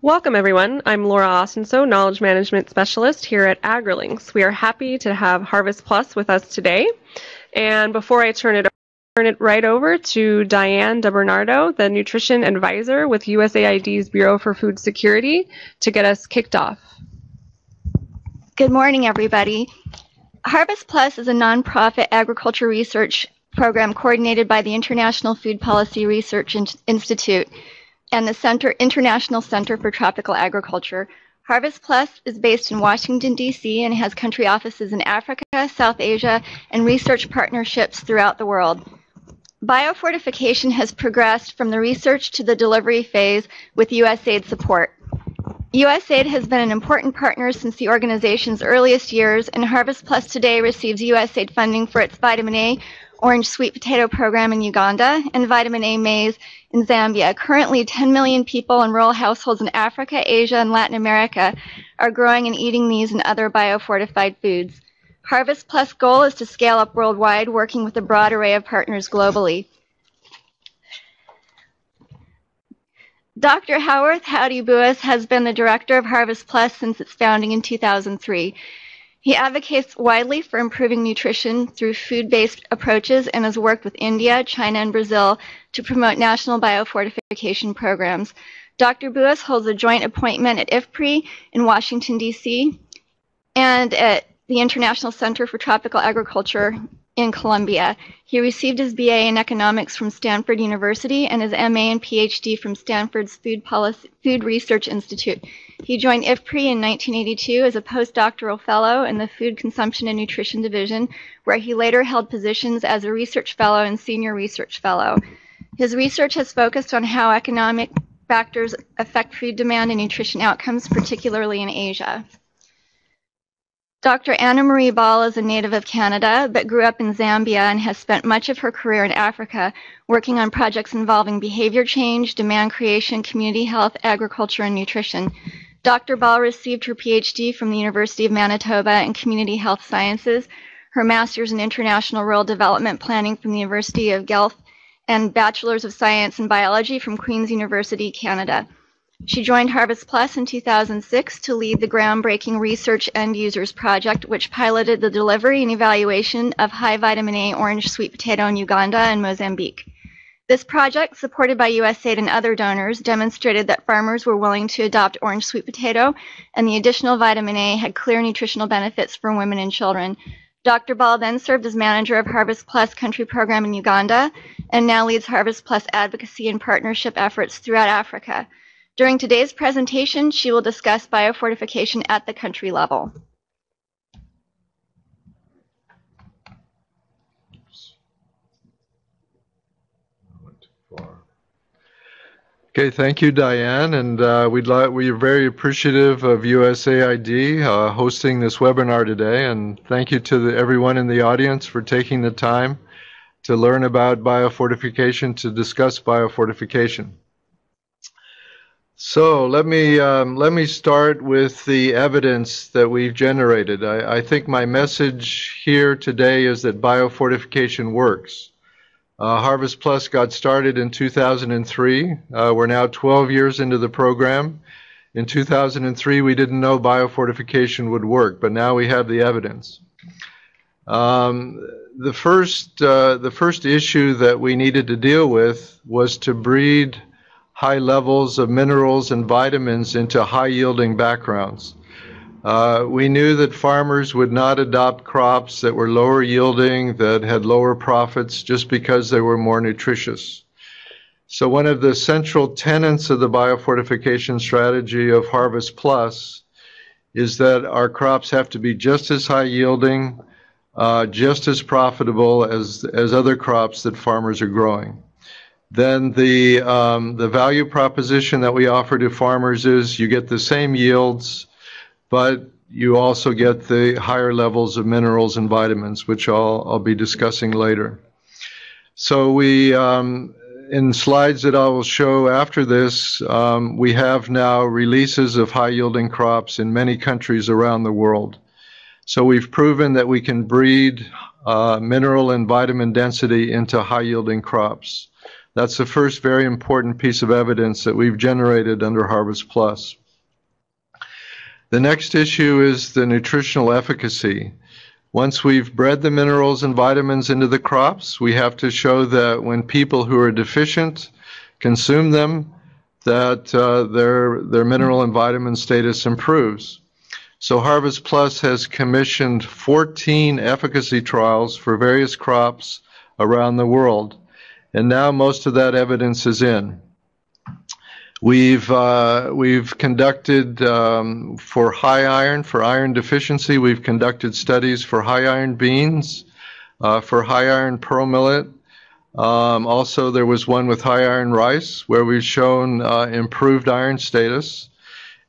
Welcome, everyone. I'm Laura Ostenso, Knowledge Management Specialist here at AgriLinks. We are happy to have Harvest Plus with us today. And before I turn it turn it right over to Diane DeBernardo, the Nutrition Advisor with USAID's Bureau for Food Security, to get us kicked off. Good morning, everybody. Harvest Plus is a nonprofit agriculture research program coordinated by the International Food Policy Research Institute and the Center International Center for Tropical Agriculture. Harvest Plus is based in Washington, D.C., and has country offices in Africa, South Asia, and research partnerships throughout the world. Biofortification has progressed from the research to the delivery phase with USAID support. USAID has been an important partner since the organization's earliest years, and Harvest Plus today receives USAID funding for its vitamin A orange sweet potato program in Uganda and vitamin A maize in Zambia. Currently, 10 million people in rural households in Africa, Asia, and Latin America are growing and eating these and other biofortified foods. Harvest Plus goal is to scale up worldwide, working with a broad array of partners globally. Dr. Howarth Howdy Bouis has been the director of Harvest Plus since its founding in 2003. He advocates widely for improving nutrition through food based approaches and has worked with India, China, and Brazil to promote national biofortification programs. Dr. Bouis holds a joint appointment at IFPRI in Washington, D.C., and at the International Center for Tropical Agriculture in Colombia. He received his BA in economics from Stanford University and his MA and PhD from Stanford's Food, Policy, Food Research Institute. He joined IFPRI in 1982 as a postdoctoral fellow in the Food Consumption and Nutrition Division, where he later held positions as a research fellow and senior research fellow. His research has focused on how economic factors affect food demand and nutrition outcomes, particularly in Asia. Dr. Anna Marie Ball is a native of Canada, but grew up in Zambia and has spent much of her career in Africa working on projects involving behavior change, demand creation, community health, agriculture, and nutrition. Dr. Ball received her PhD from the University of Manitoba in Community Health Sciences, her master's in International Rural Development Planning from the University of Guelph, and Bachelor's of Science in Biology from Queen's University, Canada. She joined Harvest Plus in 2006 to lead the groundbreaking Reaching End Users project, which piloted the delivery and evaluation of high vitamin A orange sweet potato in Uganda and Mozambique. This project, supported by USAID and other donors, demonstrated that farmers were willing to adopt orange sweet potato, and the additional vitamin A had clear nutritional benefits for women and children. Dr. Ball then served as manager of Harvest Plus country program in Uganda and now leads Harvest Plus advocacy and partnership efforts throughout Africa. During today's presentation, she will discuss biofortification at the country level. Okay, thank you, Diane, and uh, we'd like we're very appreciative of USAID uh, hosting this webinar today, and thank you to the, everyone in the audience for taking the time to learn about biofortification, to discuss biofortification. So let me um, let me start with the evidence that we've generated. I, I, think my message here today is that biofortification works. Uh, Harvest Plus got started in 2003. Uh, we're now 12 years into the program. In 2003, we didn't know biofortification would work, but now we have the evidence. Um, the first uh, the first issue that we needed to deal with was to breed high levels of minerals and vitamins into high yielding backgrounds. Uh, we knew that farmers would not adopt crops that were lower yielding, that had lower profits, just because they were more nutritious. So, one of the central tenets of the biofortification strategy of Harvest Plus is that our crops have to be just as high yielding, uh, just as profitable as, as other crops that farmers are growing. Then the, um, the value proposition that we offer to farmers is you get the same yields, but you also get the higher levels of minerals and vitamins, which I'll, I'll be discussing later. So we, um, in slides that I will show after this, um, we have now releases of high yielding crops in many countries around the world. So we've proven that we can breed uh, mineral and vitamin density into high yielding crops. That's the first very important piece of evidence that we've generated under Harvest Plus. The next issue is the nutritional efficacy. Once we've bred the minerals and vitamins into the crops, we have to show that when people who are deficient consume them, that uh, their their mineral and vitamin status improves. So Harvest Plus has commissioned 14 efficacy trials for various crops around the world, and now most of that evidence is in. We've uh, we've conducted um, for high iron for iron deficiency. We've conducted studies for high iron beans, uh, for high iron pearl millet. Um, also, there was one with high iron rice where we've shown uh, improved iron status.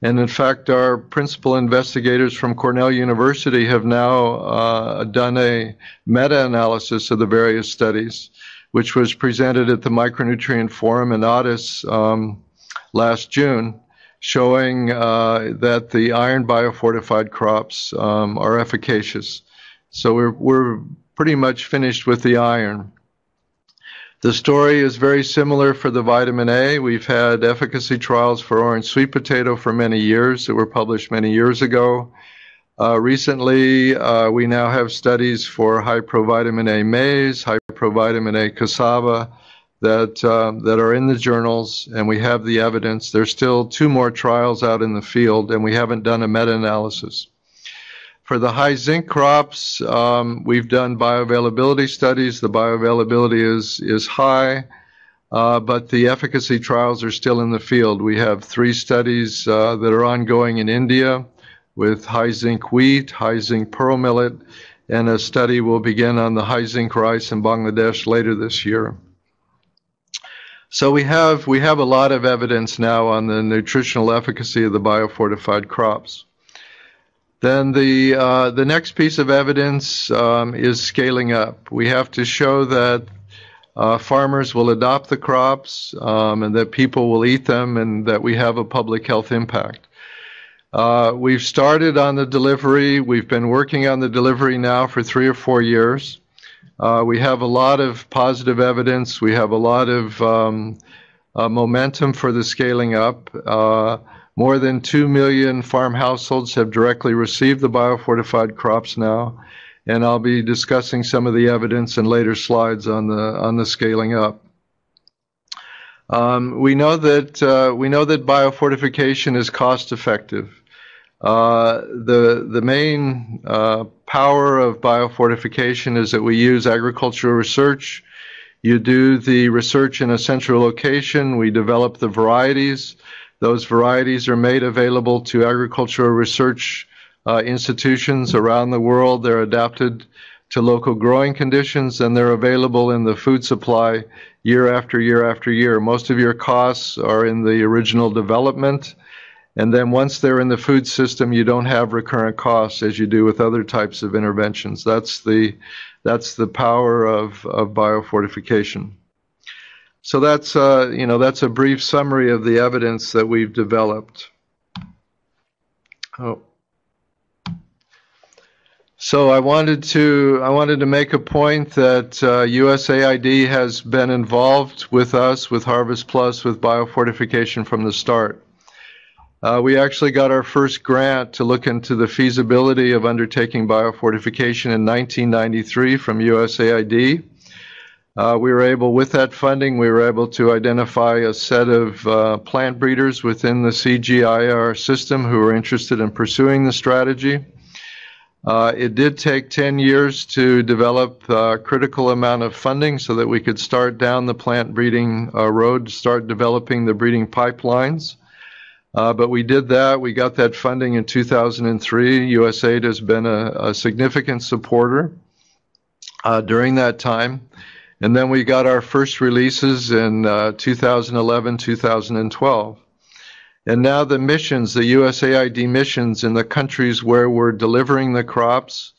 And in fact, our principal investigators from Cornell University have now uh, done a meta-analysis of the various studies, which was presented at the Micronutrient Forum in Addis. Um, last June, showing uh, that the iron biofortified crops um, are efficacious. So we're, we're pretty much finished with the iron. The story is very similar for the vitamin A. We've had efficacy trials for orange sweet potato for many years that were published many years ago. Uh, recently, uh, we now have studies for high provitamin A maize, high provitamin A cassava, that uh, that are in the journals, and we have the evidence. There's still two more trials out in the field, and we haven't done a meta-analysis. For the high zinc crops, um, we've done bioavailability studies. The bioavailability is is high, uh, but the efficacy trials are still in the field. We have three studies uh, that are ongoing in India with high zinc wheat, high zinc pearl millet, and a study will begin on the high zinc rice in Bangladesh later this year. So we have we have a lot of evidence now on the nutritional efficacy of the biofortified crops. Then the uh, the next piece of evidence um, is scaling up. We have to show that uh, farmers will adopt the crops um, and that people will eat them and that we have a public health impact. Uh, we've started on the delivery. We've been working on the delivery now for three or four years. Uh, we have a lot of positive evidence. We have a lot of um, uh, momentum for the scaling up. More than 2 million farm households have directly received the biofortified crops now. And I'll be discussing some of the evidence in later slides on the, on the scaling up. Um, we know that we know that biofortification is cost effective. Uh, the the main uh, power of biofortification is that we use agricultural research. You do the research in a central location. We develop the varieties. Those varieties are made available to agricultural research uh, institutions around the world. They're adapted to local growing conditions and they're available in the food supply year after year after year. Most of your costs are in the original development and then once they're in the food system, you don't have recurrent costs as you do with other types of interventions. That's the that's the power of, of biofortification. So that's uh, you know that's a brief summary of the evidence that we've developed. Oh. So I wanted to I wanted to make a point that uh, USAID has been involved with us with Harvest Plus with biofortification from the start. Uh, we actually got our first grant to look into the feasibility of undertaking biofortification in 1993 from USAID. Uh, we were able, with that funding, we were able to identify a set of uh, plant breeders within the CGIAR system who were interested in pursuing the strategy. Uh, it did take 10 years to develop a critical amount of funding so that we could start down the plant breeding uh, road, start developing the breeding pipelines. Uh, but we did that. We got that funding in 2003. USAID has been a, a significant supporter uh, during that time. And then we got our first releases in uh, 2011, 2012. And now the missions, the USAID missions in the countries where we're delivering the crops,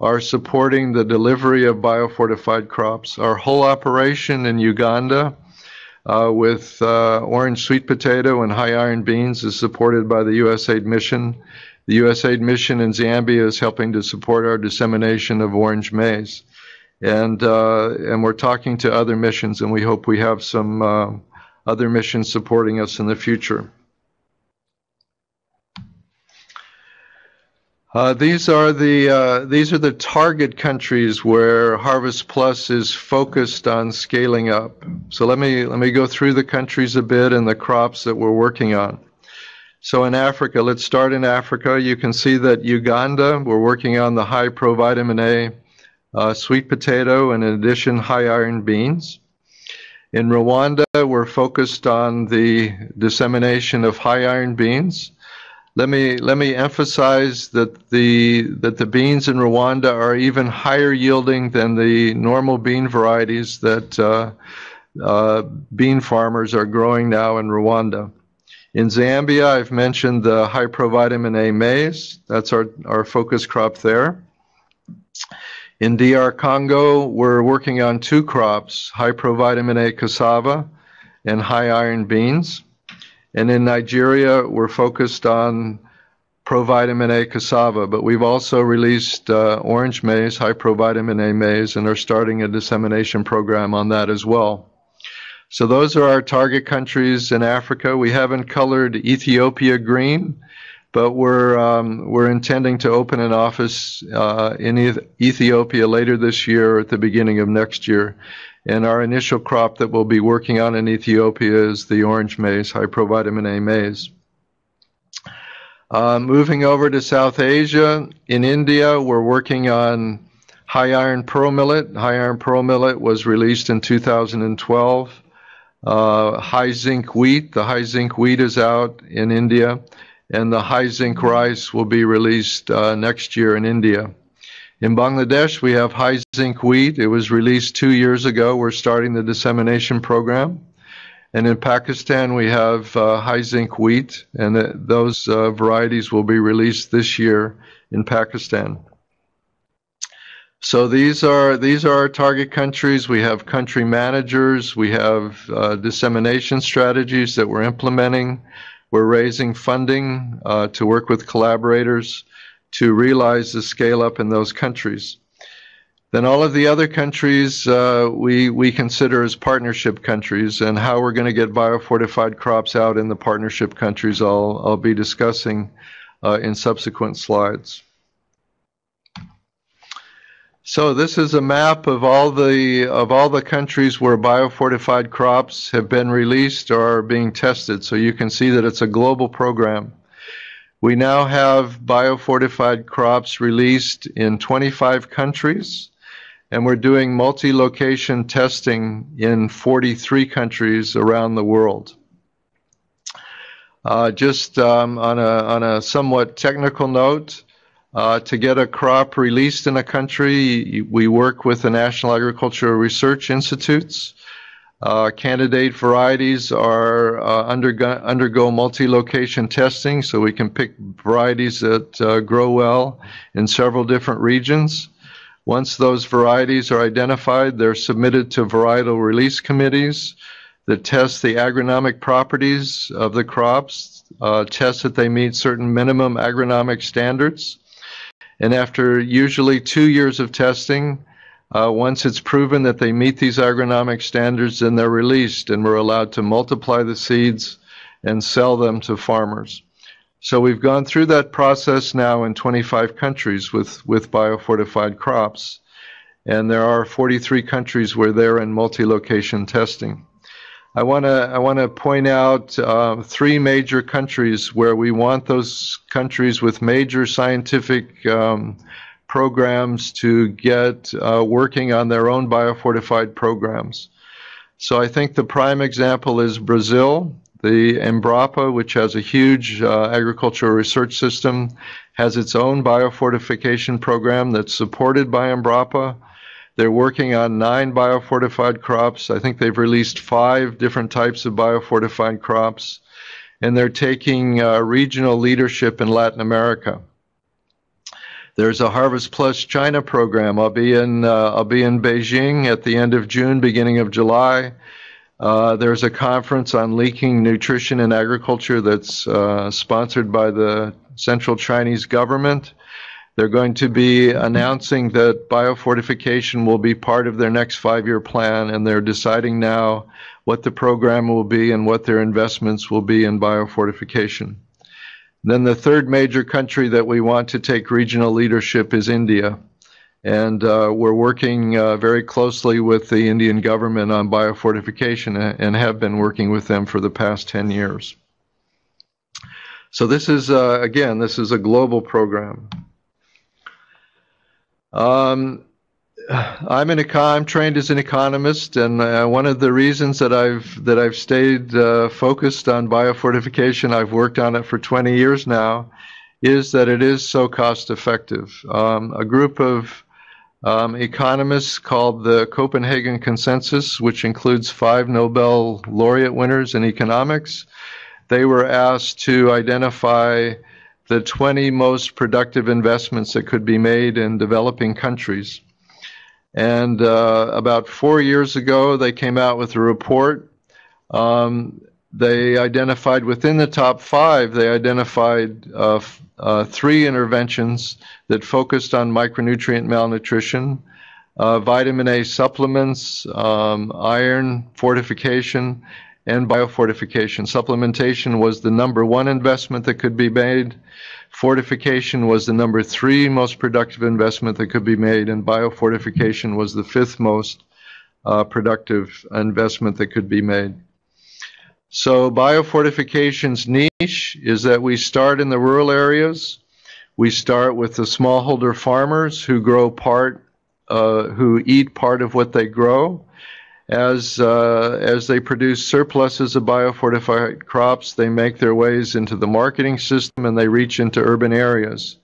are supporting the delivery of biofortified crops. Our whole operation in Uganda uh, with uh, orange sweet potato and high iron beans is supported by the USAID mission. The USAID mission in Zambia is helping to support our dissemination of orange maize. and uh, and we're talking to other missions, and we hope we have some uh, other missions supporting us in the future. Uh, these are the uh, these are the target countries where Harvest Plus is focused on scaling up. So let me let me go through the countries a bit and the crops that we're working on. So in Africa, let's start in Africa. You can see that Uganda, we're working on the high provitamin A uh, sweet potato, and in addition, high iron beans. In Rwanda, we're focused on the dissemination of high iron beans. Let me let me emphasize that the that the beans in Rwanda are even higher yielding than the normal bean varieties that uh, uh, bean farmers are growing now in Rwanda. In Zambia, I've mentioned the high provitamin A maize. That's our, our focus crop there. In DR Congo, we're working on two crops, high provitamin A cassava and high iron beans. And in Nigeria, we're focused on provitamin A cassava, but we've also released uh, orange maize, high provitamin A maize, and are starting a dissemination program on that as well. So those are our target countries in Africa. We haven't colored Ethiopia green but we're um, we're intending to open an office uh, in Ethiopia later this year or at the beginning of next year. And our initial crop that we'll be working on in Ethiopia is the orange maize, high provitamin A maize. Uh, moving over to South Asia, in India, we're working on high iron pearl millet. High iron pearl millet was released in 2012. Uh, high zinc wheat, the high zinc wheat is out in India and the high zinc rice will be released uh, next year in India. In Bangladesh, we have high zinc wheat. It was released two years ago. We're starting the dissemination program. And in Pakistan, we have uh, high zinc wheat, and th- those uh, varieties will be released this year in Pakistan. So these are these are our target countries. We have country managers. We have uh, dissemination strategies that we're implementing. We're raising funding uh, to work with collaborators to realize the scale up in those countries. Then all of the other countries uh, we we consider as partnership countries, and how we're going to get biofortified crops out in the partnership countries. I'll I'll be discussing uh, in subsequent slides. So this is a map of all the of all the countries where biofortified crops have been released or are being tested. So you can see that it's a global program. We now have biofortified crops released in 25 countries, and we're doing multi-location testing in 43 countries around the world. Uh, just um, on a on a somewhat technical note. Uh, to get a crop released in a country, we work with the National Agricultural Research Institutes. Uh, candidate varieties are uh, undergo, undergo multi-location testing, so we can pick varieties that uh, grow well in several different regions. Once those varieties are identified, they're submitted to varietal release committees that test the agronomic properties of the crops, uh, test that they meet certain minimum agronomic standards. And after usually two years of testing, uh, once it's proven that they meet these agronomic standards, then they're released and we're allowed to multiply the seeds and sell them to farmers. So we've gone through that process now in 25 countries with, with biofortified crops. And there are 43 countries where they're in multi location testing. I want to I want to point out uh, three major countries where we want those countries with major scientific um, programs to get uh, working on their own biofortified programs. So I think the prime example is Brazil. The Embrapa, which has a huge uh, agricultural research system, has its own biofortification program that's supported by Embrapa. They're working on nine biofortified crops. I think they've released five different types of biofortified crops, and they're taking uh, regional leadership in Latin America. There's a Harvest Plus China program. I'll be in uh, I'll be in Beijing at the end of June, beginning of July. Uh, there's a conference on leaking nutrition in agriculture that's uh, sponsored by the Central Chinese government. They're going to be announcing that biofortification will be part of their next five-year plan, and they're deciding now what the program will be and what their investments will be in biofortification. Then the third major country that we want to take regional leadership is India. And uh, we're working uh, very closely with the Indian government on biofortification and have been working with them for the past 10 years. So this is, uh, again, this is a global program. Um, I'm an econ- I'm trained as an economist, and uh, one of the reasons that I've that I've stayed uh, focused on biofortification, I've worked on it for 20 years now, is that it is so cost effective. Um, a group of um, economists called the Copenhagen Consensus, which includes five Nobel laureate winners in economics, they were asked to identify the 20 most productive investments that could be made in developing countries. And uh, about four years ago, they came out with a report. Um, they identified within the top five, they identified uh, uh, three interventions that focused on micronutrient malnutrition, uh, vitamin A supplements, um, iron fortification, and biofortification. Supplementation was the number one investment that could be made. Fortification was the number three most productive investment that could be made, and biofortification was the fifth most uh, productive investment that could be made. So, biofortification's niche is that we start in the rural areas. We start with the smallholder farmers who grow part, uh, who eat part of what they grow. As, uh, as they produce surpluses of biofortified crops, they make their ways into the marketing system and they reach into urban areas.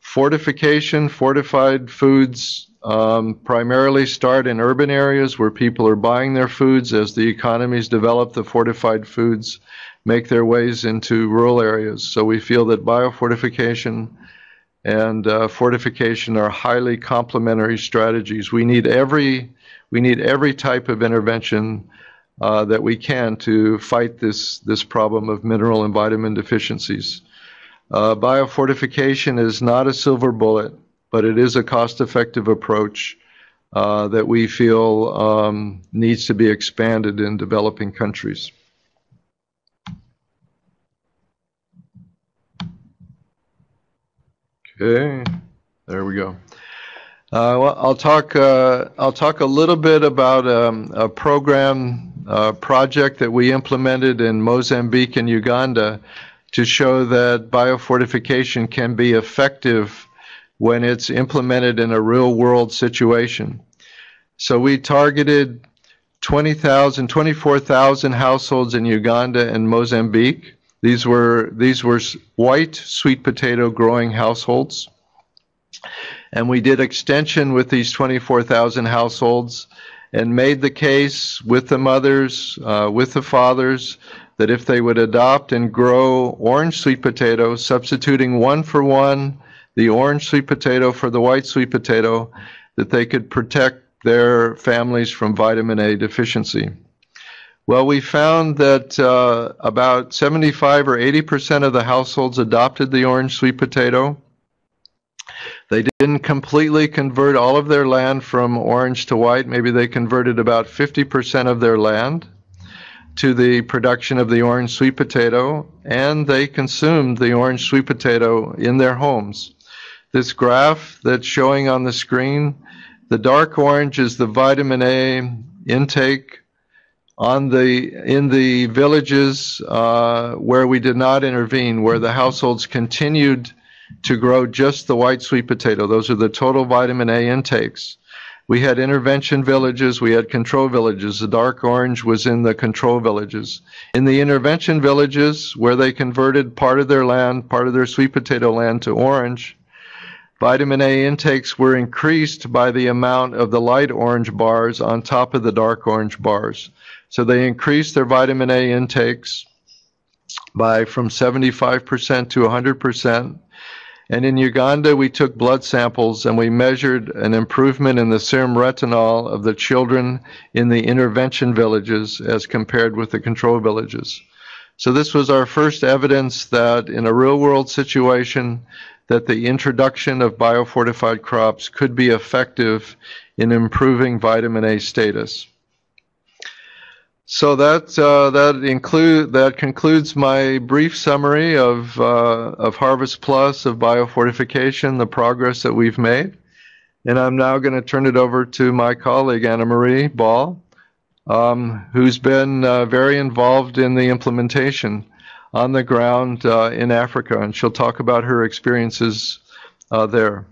Fortification, fortified foods um, primarily start in urban areas where people are buying their foods. As the economies develop, the fortified foods make their ways into rural areas. So we feel that biofortification and uh, fortification are highly complementary strategies. We need every we need every type of intervention uh, that we can to fight this, this problem of mineral and vitamin deficiencies. Uh, biofortification is not a silver bullet, but it is a cost effective approach uh, that we feel um, needs to be expanded in developing countries. Okay, there we go. Uh, well, I'll talk. Uh, I'll talk a little bit about um, a program uh, project that we implemented in Mozambique and Uganda to show that biofortification can be effective when it's implemented in a real-world situation. So we targeted 20,000, 24,000 households in Uganda and Mozambique. These were these were white sweet potato growing households. And we did extension with these 24,000 households and made the case with the mothers, uh, with the fathers, that if they would adopt and grow orange sweet potatoes, substituting one for one the orange sweet potato for the white sweet potato, that they could protect their families from vitamin A deficiency. Well, we found that uh, about 75 or 80 percent of the households adopted the orange sweet potato. They didn't completely convert all of their land from orange to white. Maybe they converted about 50% of their land to the production of the orange sweet potato, and they consumed the orange sweet potato in their homes. This graph that's showing on the screen, the dark orange is the vitamin A intake on the in the villages uh, where we did not intervene, where the households continued to grow just the white sweet potato. Those are the total vitamin A intakes. We had intervention villages, we had control villages. The dark orange was in the control villages. In the intervention villages, where they converted part of their land, part of their sweet potato land to orange, vitamin A intakes were increased by the amount of the light orange bars on top of the dark orange bars. So they increased their vitamin A intakes by from 75% to 100%. And in Uganda, we took blood samples and we measured an improvement in the serum retinol of the children in the intervention villages as compared with the control villages. So this was our first evidence that in a real world situation, that the introduction of biofortified crops could be effective in improving vitamin A status. So that uh, that include that concludes my brief summary of uh, of Harvest Plus of biofortification, the progress that we've made, and I'm now going to turn it over to my colleague Anna Marie Ball, um, who's been uh, very involved in the implementation on the ground uh, in Africa, and she'll talk about her experiences uh, there.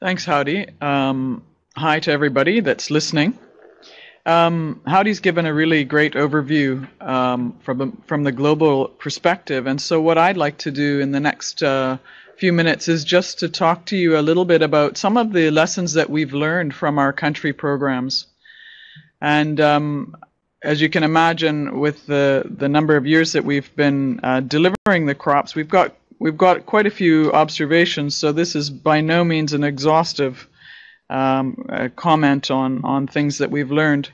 Thanks, Howdy. Um, hi to everybody that's listening. Um, Howdy's given a really great overview um, from, from the global perspective. And so, what I'd like to do in the next uh, few minutes is just to talk to you a little bit about some of the lessons that we've learned from our country programs. And um, as you can imagine, with the, the number of years that we've been uh, delivering the crops, we've got we've got quite a few observations. So this is by no means an exhaustive um, comment on, on things that we've learned.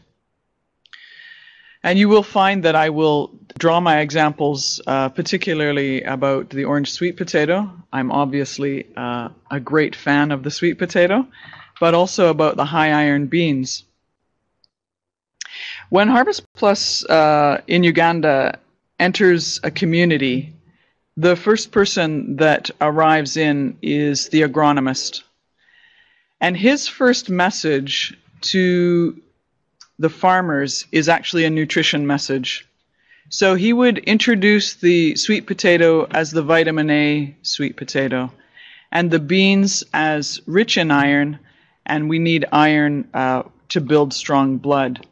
And you will find that I will draw my examples uh, particularly about the orange sweet potato. I'm obviously uh, a great fan of the sweet potato, but also about the high iron beans. When Harvest Plus uh, in Uganda enters a community, the first person that arrives in is the agronomist. And his first message to the farmers is actually a nutrition message. So he would introduce the sweet potato as the vitamin A sweet potato, and the beans as rich in iron, and we need iron uh, to build strong blood.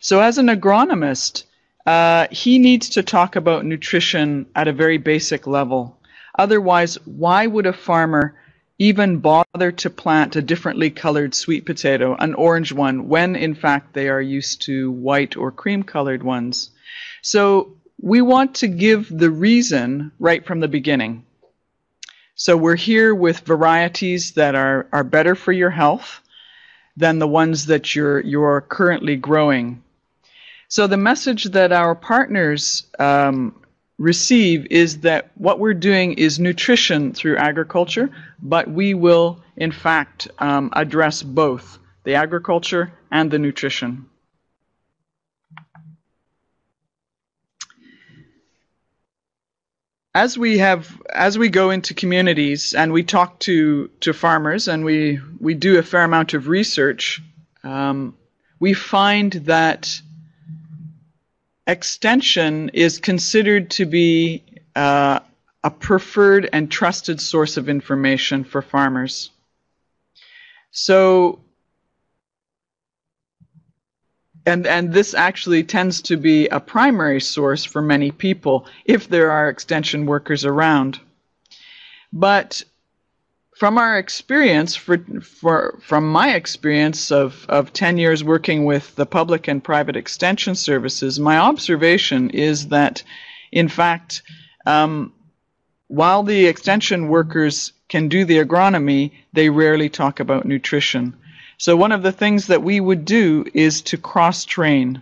So, as an agronomist, uh, he needs to talk about nutrition at a very basic level. Otherwise, why would a farmer even bother to plant a differently colored sweet potato, an orange one, when in fact they are used to white or cream colored ones. So we want to give the reason right from the beginning. So we're here with varieties that are, are better for your health than the ones that you're, you're currently growing. So the message that our partners um, receive is that what we're doing is nutrition through agriculture, but we will, in fact, um, address both the agriculture and the nutrition. As we have, as we go into communities and we talk to to farmers and we we do a fair amount of research, um, we find that extension is considered to be uh, a preferred and trusted source of information for farmers. So, and, and this actually tends to be a primary source for many people if there are extension workers around. But from our experience, for, for, from my experience of, of 10 years working with the public and private extension services, my observation is that, in fact, um, while the extension workers can do the agronomy, they rarely talk about nutrition. So, one of the things that we would do is to cross train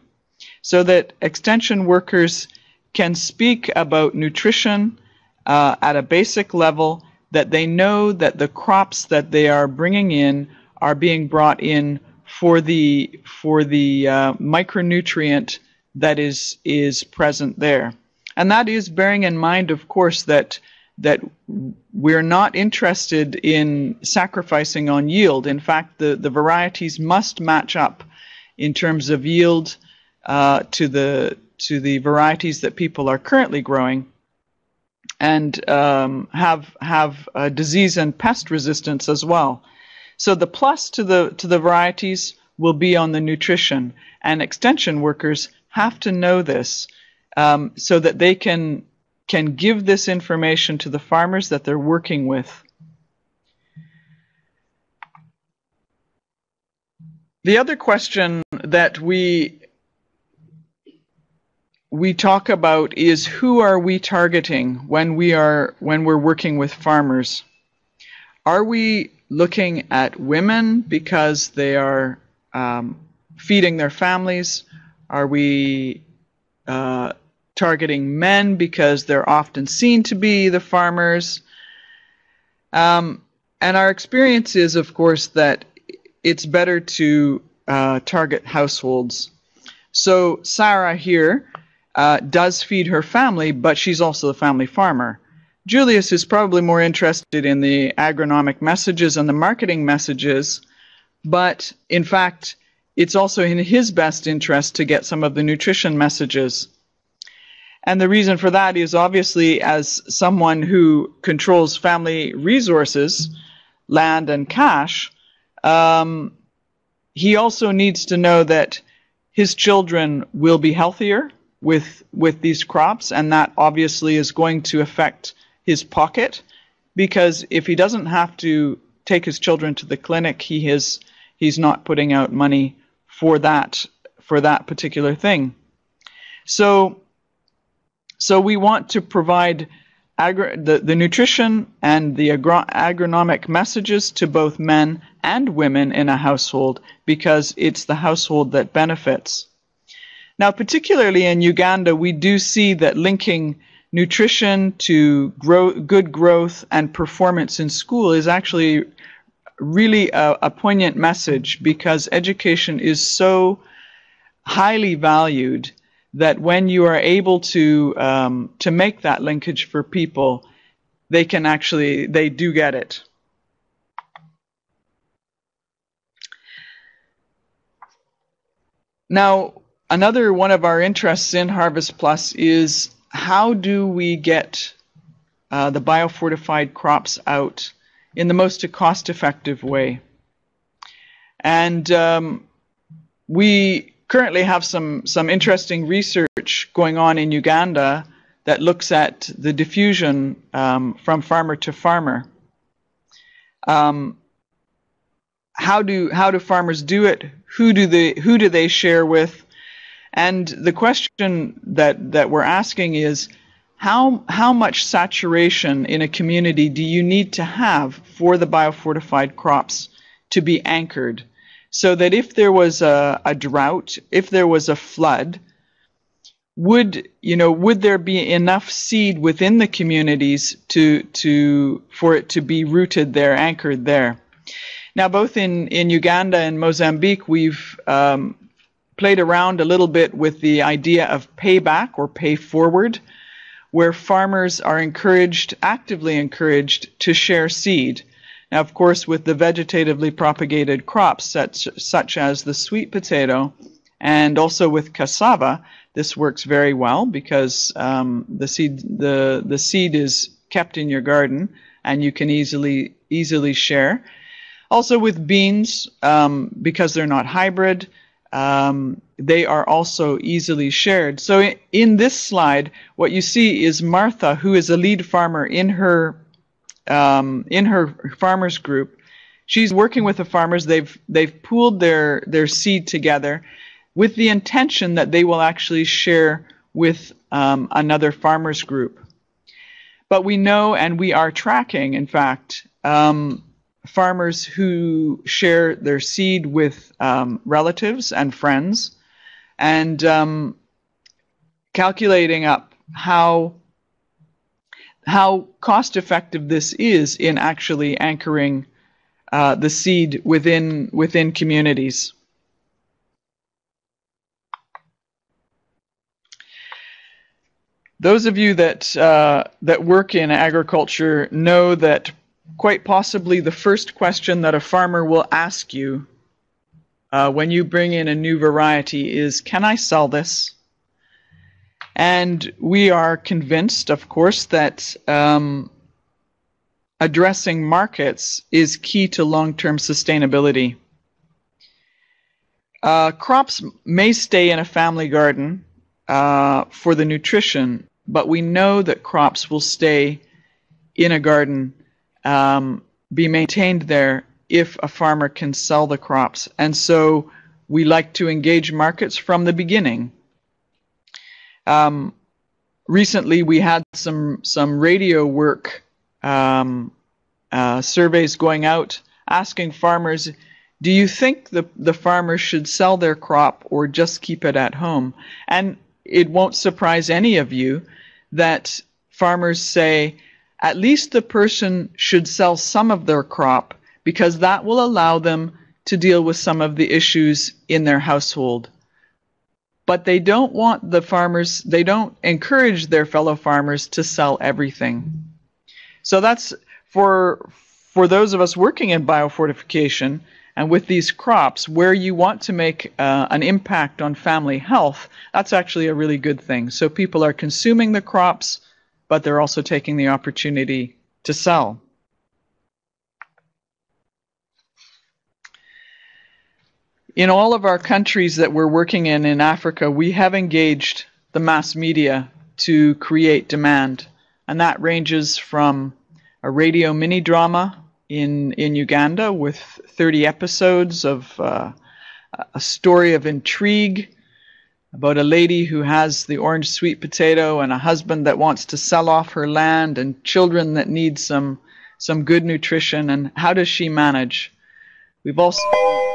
so that extension workers can speak about nutrition uh, at a basic level that they know that the crops that they are bringing in are being brought in for the for the uh, micronutrient that is is present there, and that is bearing in mind, of course, that that we're not interested in sacrificing on yield. In fact, the, the varieties must match up in terms of yield uh, to the to the varieties that people are currently growing and um, have have uh, disease and pest resistance as well. So the plus to the to the varieties will be on the nutrition, and extension workers have to know this um, so that they can can give this information to the farmers that they're working with. The other question that we we talk about is who are we targeting when we are when we're working with farmers are we looking at women because they are um, feeding their families are we uh, targeting men because they're often seen to be the farmers. Um, and our experience is, of course, that it's better to uh, target households. So Sarah here uh, does feed her family, but she's also the family farmer. Julius is probably more interested in the agronomic messages and the marketing messages, but in fact, it's also in his best interest to get some of the nutrition messages. And the reason for that is obviously, as someone who controls family resources, land and cash, um, he also needs to know that his children will be healthier with with these crops, and that obviously is going to affect his pocket because if he doesn't have to take his children to the clinic, he is he's not putting out money for that for that particular thing. So so we want to provide agri- the, the nutrition and the agro- agronomic messages to both men and women in a household because it's the household that benefits. Now, particularly in Uganda, we do see that linking nutrition to grow, good growth and performance in school is actually really a, a poignant message because education is so highly valued that when you are able to um, to make that linkage for people, they can actually they do get it. Now, another one of our interests in Harvest Plus is how do we get uh, the biofortified crops out in the most cost-effective way? And um, we currently have some, some interesting research going on in Uganda that looks at the diffusion um, from farmer to farmer. Um, how do how do farmers do it? Who do they who do they share with? And the question that that we're asking is how how much saturation in a community do you need to have for the biofortified crops to be anchored? so that if there was a, a drought, if there was a flood, would you know would there be enough seed within the communities to to for it to be rooted there, anchored there? Now, both in in Uganda and Mozambique, we've um, played around a little bit with the idea of payback or pay forward, where farmers are encouraged, actively encouraged, to share seed. Now, of course, with the vegetatively propagated crops such, such as the sweet potato and also with cassava, this works very well because um, the seed the the seed is kept in your garden and you can easily easily share. Also with beans, um, because they're not hybrid, um, they are also easily shared. So in this slide, what you see is Martha, who is a lead farmer in her um, in her farmers group. She's working with the farmers. They've they've pooled their their seed together with the intention that they will actually share with um, another farmers group. But we know and we are tracking, in fact, um, farmers who share their seed with um, relatives and friends, and um, calculating up how how cost effective this is in actually anchoring uh, the seed within within communities. Those of you that uh, that work in agriculture know that quite possibly the first question that a farmer will ask you uh, when you bring in a new variety is, "Can I sell this?" And we are convinced, of course, that um, addressing markets is key to long term sustainability. Uh, crops may stay in a family garden uh, for the nutrition, but we know that crops will stay in a garden, um, be maintained there if a farmer can sell the crops. And so we like to engage markets from the beginning. Um, recently, we had some some radio work um, uh, surveys going out asking farmers, "Do you think the the farmers should sell their crop or just keep it at home?" And it won't surprise any of you that farmers say at least the person should sell some of their crop because that will allow them to deal with some of the issues in their household. But they don't want the farmers, they don't encourage their fellow farmers to sell everything. So that's for for those of us working in biofortification and with these crops where you want to make uh, an impact on family health, that's actually a really good thing. So people are consuming the crops, but they're also taking the opportunity to sell. In all of our countries that we're working in in Africa, we have engaged the mass media to create demand, and that ranges from a radio mini drama in in Uganda with 30 episodes of uh, a story of intrigue about a lady who has the orange sweet potato and a husband that wants to sell off her land and children that need some some good nutrition. And how does she manage? We've also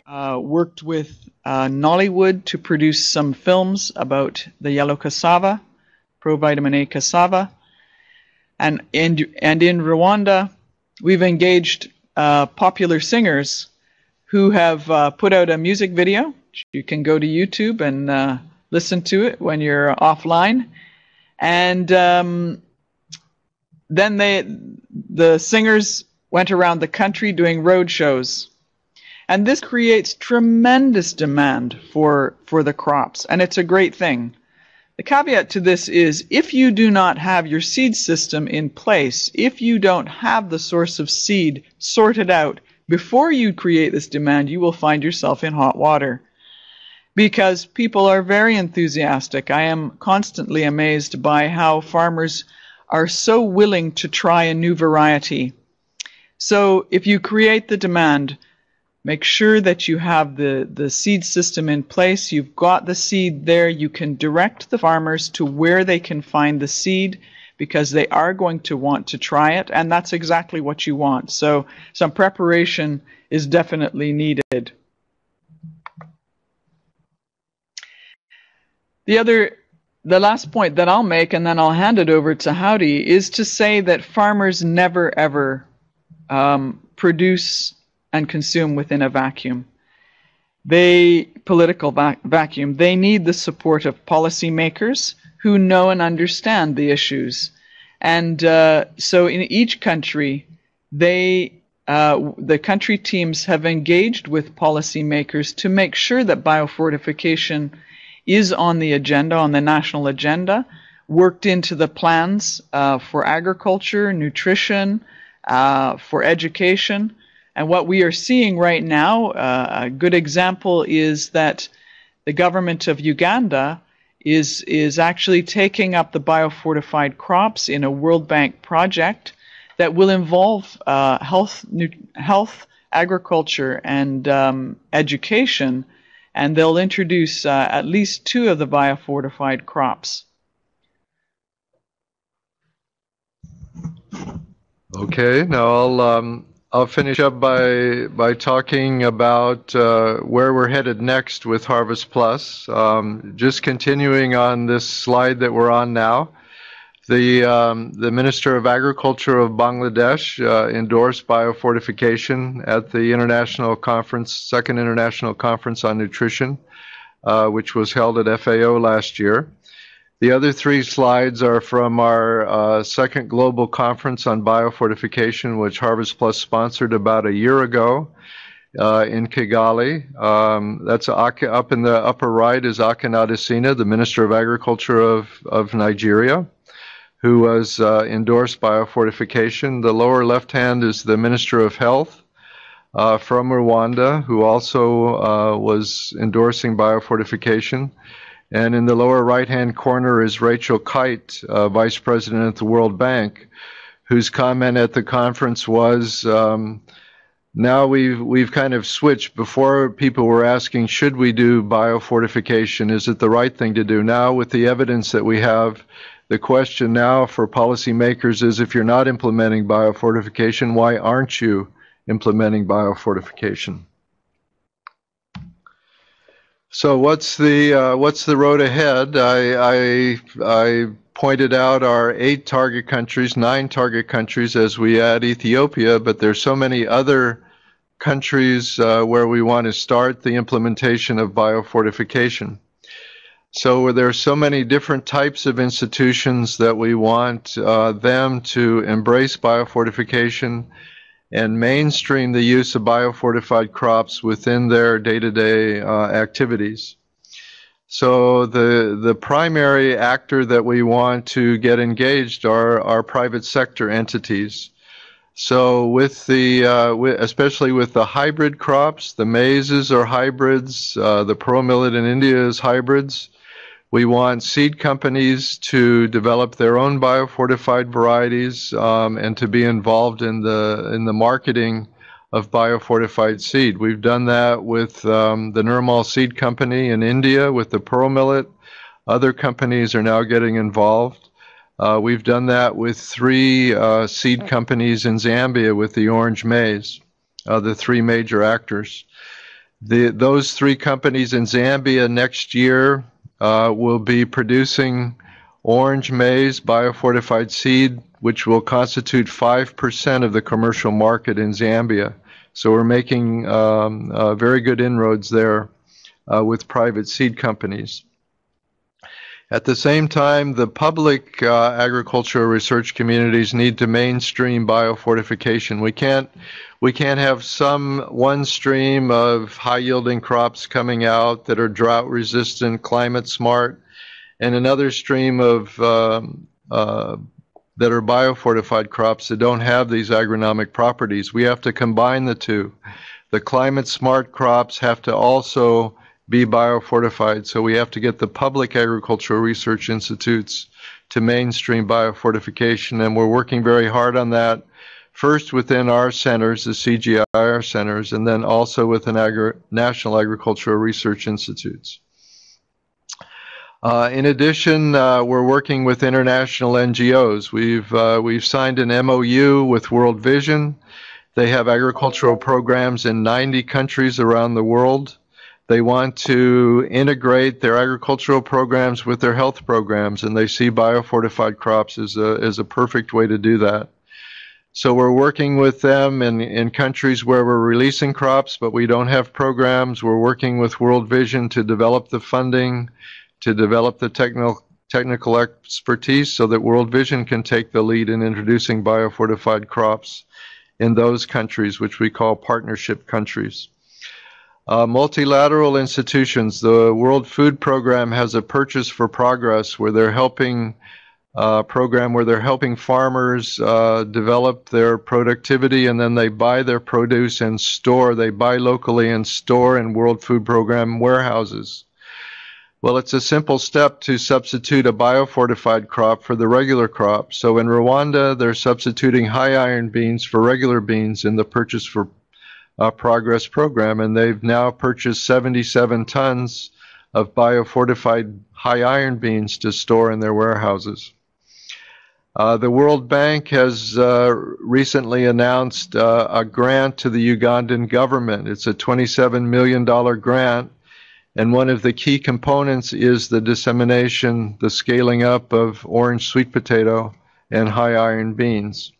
uh, worked with uh, Nollywood to produce some films about the yellow cassava provitamin A cassava. And in, and in Rwanda we've engaged uh, popular singers who have uh, put out a music video. You can go to YouTube and uh, listen to it when you're offline. And um, then they, the singers went around the country doing road shows. And this creates tremendous demand for, for the crops, and it's a great thing. The caveat to this is if you do not have your seed system in place, if you don't have the source of seed sorted out before you create this demand, you will find yourself in hot water. Because people are very enthusiastic. I am constantly amazed by how farmers are so willing to try a new variety. So if you create the demand, Make sure that you have the, the seed system in place. You've got the seed there. You can direct the farmers to where they can find the seed because they are going to want to try it, and that's exactly what you want. So some preparation is definitely needed. The other, the last point that I'll make, and then I'll hand it over to Howdy, is to say that farmers never ever um, produce and consume within a vacuum. They, political vac- vacuum, they need the support of policymakers who know and understand the issues. And uh, so in each country, they, uh, the country teams have engaged with policymakers to make sure that biofortification is on the agenda, on the national agenda, worked into the plans uh, for agriculture, nutrition, uh, for education, and what we are seeing right now, uh, a good example is that the government of Uganda is is actually taking up the biofortified crops in a World Bank project that will involve uh, health, health, agriculture, and um, education, and they'll introduce uh, at least two of the biofortified crops. Okay, now I'll um, I'll finish up by by talking about uh, where we're headed next with Harvest Plus. Um, just continuing on this slide that we're on now, the um, the Minister of Agriculture of Bangladesh uh, endorsed biofortification at the international conference, second international conference on nutrition, uh, which was held at FAO last year. The other three slides are from our uh, second global conference on biofortification, which Harvest Plus sponsored about a year ago uh, in Kigali. Um, that's up in the upper right is Akin Adesina, the Minister of Agriculture of, of Nigeria, who was uh, endorsed biofortification. The lower left hand is the Minister of Health. Uh, from Rwanda, who also uh, was endorsing biofortification. And in the lower right hand corner is Rachel Kyte, uh, Vice President at the World Bank, whose comment at the conference was um, now we've, we've kind of switched. Before, people were asking, should we do biofortification? Is it the right thing to do? Now, with the evidence that we have, the question now for policymakers is if you're not implementing biofortification, why aren't you implementing biofortification? So what's the uh, what's the road ahead? I, I I pointed out our eight target countries, nine target countries as we add Ethiopia, but there's so many other countries uh, where we want to start the implementation of biofortification. So there are so many different types of institutions that we want uh, them to embrace biofortification and mainstream the use of biofortified crops within their day-to-day uh, activities. So the the primary actor that we want to get engaged are our private sector entities. So with the uh, especially with the hybrid crops, the maizes are hybrids, uh, the pearl millet in India is hybrids. We want seed companies to develop their own biofortified varieties um, and to be involved in the in the marketing of biofortified seed. We've done that with um, the Nirmal Seed Company in India with the pearl millet. Other companies are now getting involved. Uh, we've done that with three uh, seed companies in Zambia with the orange maize, uh, the three major actors. The, those three companies in Zambia next year uh, will be producing orange maize biofortified seed, which will constitute 5% of the commercial market in Zambia. So we're making um, uh, very good inroads there uh, with private seed companies. At the same time, the public uh, agricultural research communities need to mainstream biofortification. We can't we can't have some one stream of high yielding crops coming out that are drought resistant, climate smart, and another stream of um, uh, that are biofortified crops that don't have these agronomic properties. We have to combine the two. The climate smart crops have to also be biofortified, so we have to get the public agricultural research institutes to mainstream biofortification, and we're working very hard on that first within our centers, the CGIAR centers, and then also within Agri National Agricultural Research Institutes. Uh, in addition, uh, we're working with international NGOs. We've uh, we've signed an MOU with World Vision. They have agricultural programs in 90 countries around the world. They want to integrate their agricultural programs with their health programs, and they see biofortified crops as a as a perfect way to do that. So we're working with them in, in countries where we're releasing crops, but we don't have programs. We're working with World Vision to develop the funding, to develop the technical technical expertise so that World Vision can take the lead in introducing biofortified crops in those countries, which we call partnership countries. Uh, multilateral institutions, the World Food Program has a purchase for progress where they're helping uh, program where they're helping farmers uh, develop their productivity and then they buy their produce and store. They buy locally and store in World Food Program warehouses. Well, it's a simple step to substitute a biofortified crop for the regular crop. So in Rwanda, they're substituting high iron beans for regular beans in the Purchase for uh, Progress program, and they've now purchased 77 tons of biofortified high iron beans to store in their warehouses. Uh, the World Bank has uh, recently announced uh, a grant to the Ugandan government. It's a $27 million grant, and one of the key components is the dissemination, the scaling up of orange sweet potato and high iron beans.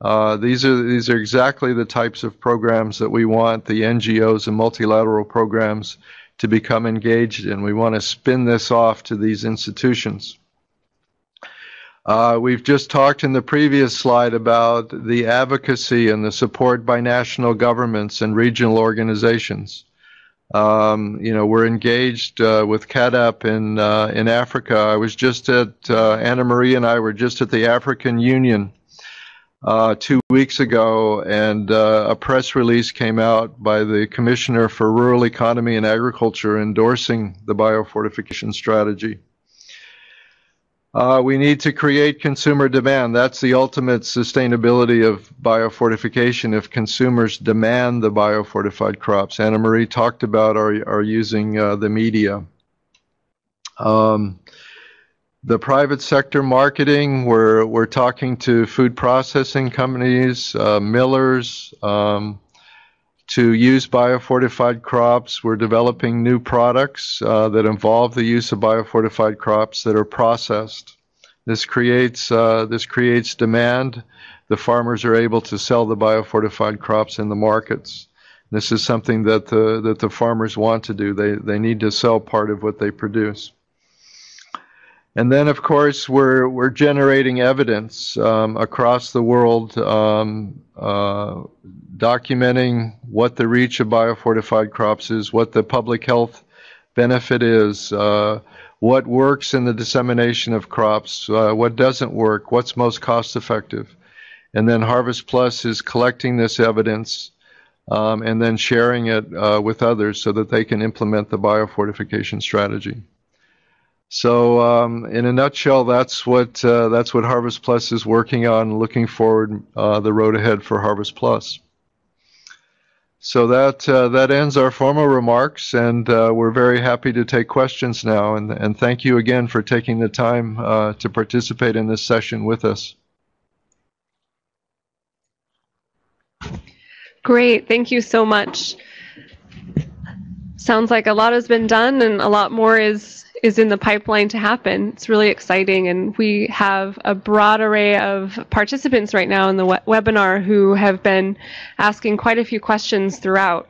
Uh, these are these are exactly the types of programs that we want the NGOs and multilateral programs to become engaged in. We want to spin this off to these institutions. Uh, we've just talked in the previous slide about the advocacy and the support by national governments and regional organizations. Um, you know, we're engaged uh, with CAADP in uh, in Africa. I was just at uh, Anna Marie and I were just at the African Union uh, two weeks ago, and uh, a press release came out by the Commissioner for Rural Economy and Agriculture endorsing the biofortification strategy. Uh, we need to create consumer demand. That's the ultimate sustainability of biofortification if consumers demand the biofortified crops. Anna Marie talked about our, our using uh, the media. Um, the private sector marketing, we're, we're talking to food processing companies, uh, millers, um, to use biofortified crops. We're developing new products uh, that involve the use of biofortified crops that are processed. This creates uh, this creates demand. The farmers are able to sell the biofortified crops in the markets. This is something that the that the farmers want to do. They they need to sell part of what they produce. And then, of course, we're we're generating evidence um, across the world, um, uh, documenting what the reach of biofortified crops is, what the public health benefit is, uh, what works in the dissemination of crops, uh, what doesn't work, what's most cost effective, and then Harvest Plus is collecting this evidence um, and then sharing it uh, with others so that they can implement the biofortification strategy. So, um, in a nutshell, that's what uh, that's what Harvest Plus is working on. Looking forward, uh, the road ahead for Harvest Plus. So that uh, that ends our formal remarks, and uh, we're very happy to take questions now. And and thank you again for taking the time uh, to participate in this session with us. Great, thank you so much. Sounds like a lot has been done, and a lot more is is in the pipeline to happen. It's really exciting, and we have a broad array of participants right now in the we- webinar who have been asking quite a few questions throughout.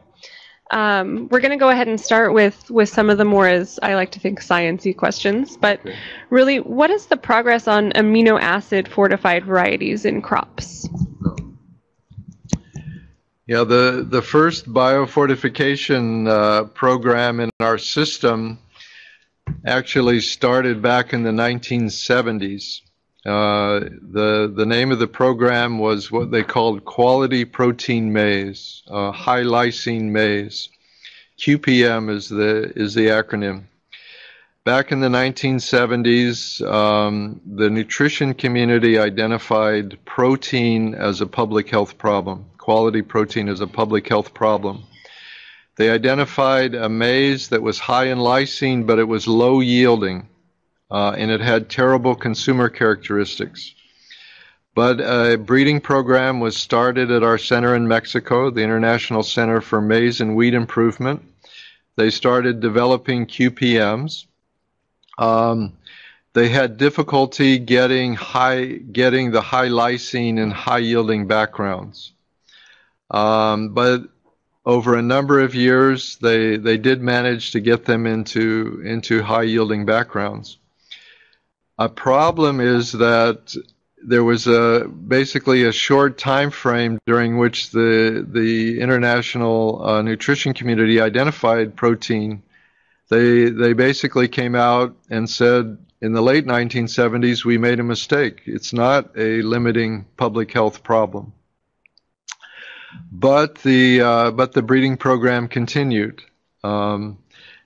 Um, we're going to go ahead and start with with some of the more, as I like to think, sciencey questions. But really, what is the progress on amino acid fortified varieties in crops? Yeah, the the first biofortification uh, program in our system actually started back in the 1970s. Uh, the the name of the program was what they called quality protein maize, uh, high lysine maize. QPM is the is the acronym. Back in the 1970s, um, the nutrition community identified protein as a public health problem. Quality protein as a public health problem. They identified a maize that was high in lysine, but it was low yielding, uh, and it had terrible consumer characteristics. But a breeding program was started at our center in Mexico, the International Center for Maize and Wheat Improvement. They started developing QPMs. Um, they had difficulty getting high, getting the high lysine and high yielding backgrounds. Um, but over a number of years, they they did manage to get them into into high yielding backgrounds. A problem is that there was a basically a short time frame during which the the international uh, nutrition community identified protein. They they basically came out and said in the late 1970s we made a mistake. It's not a limiting public health problem but the uh, but the breeding program continued, um,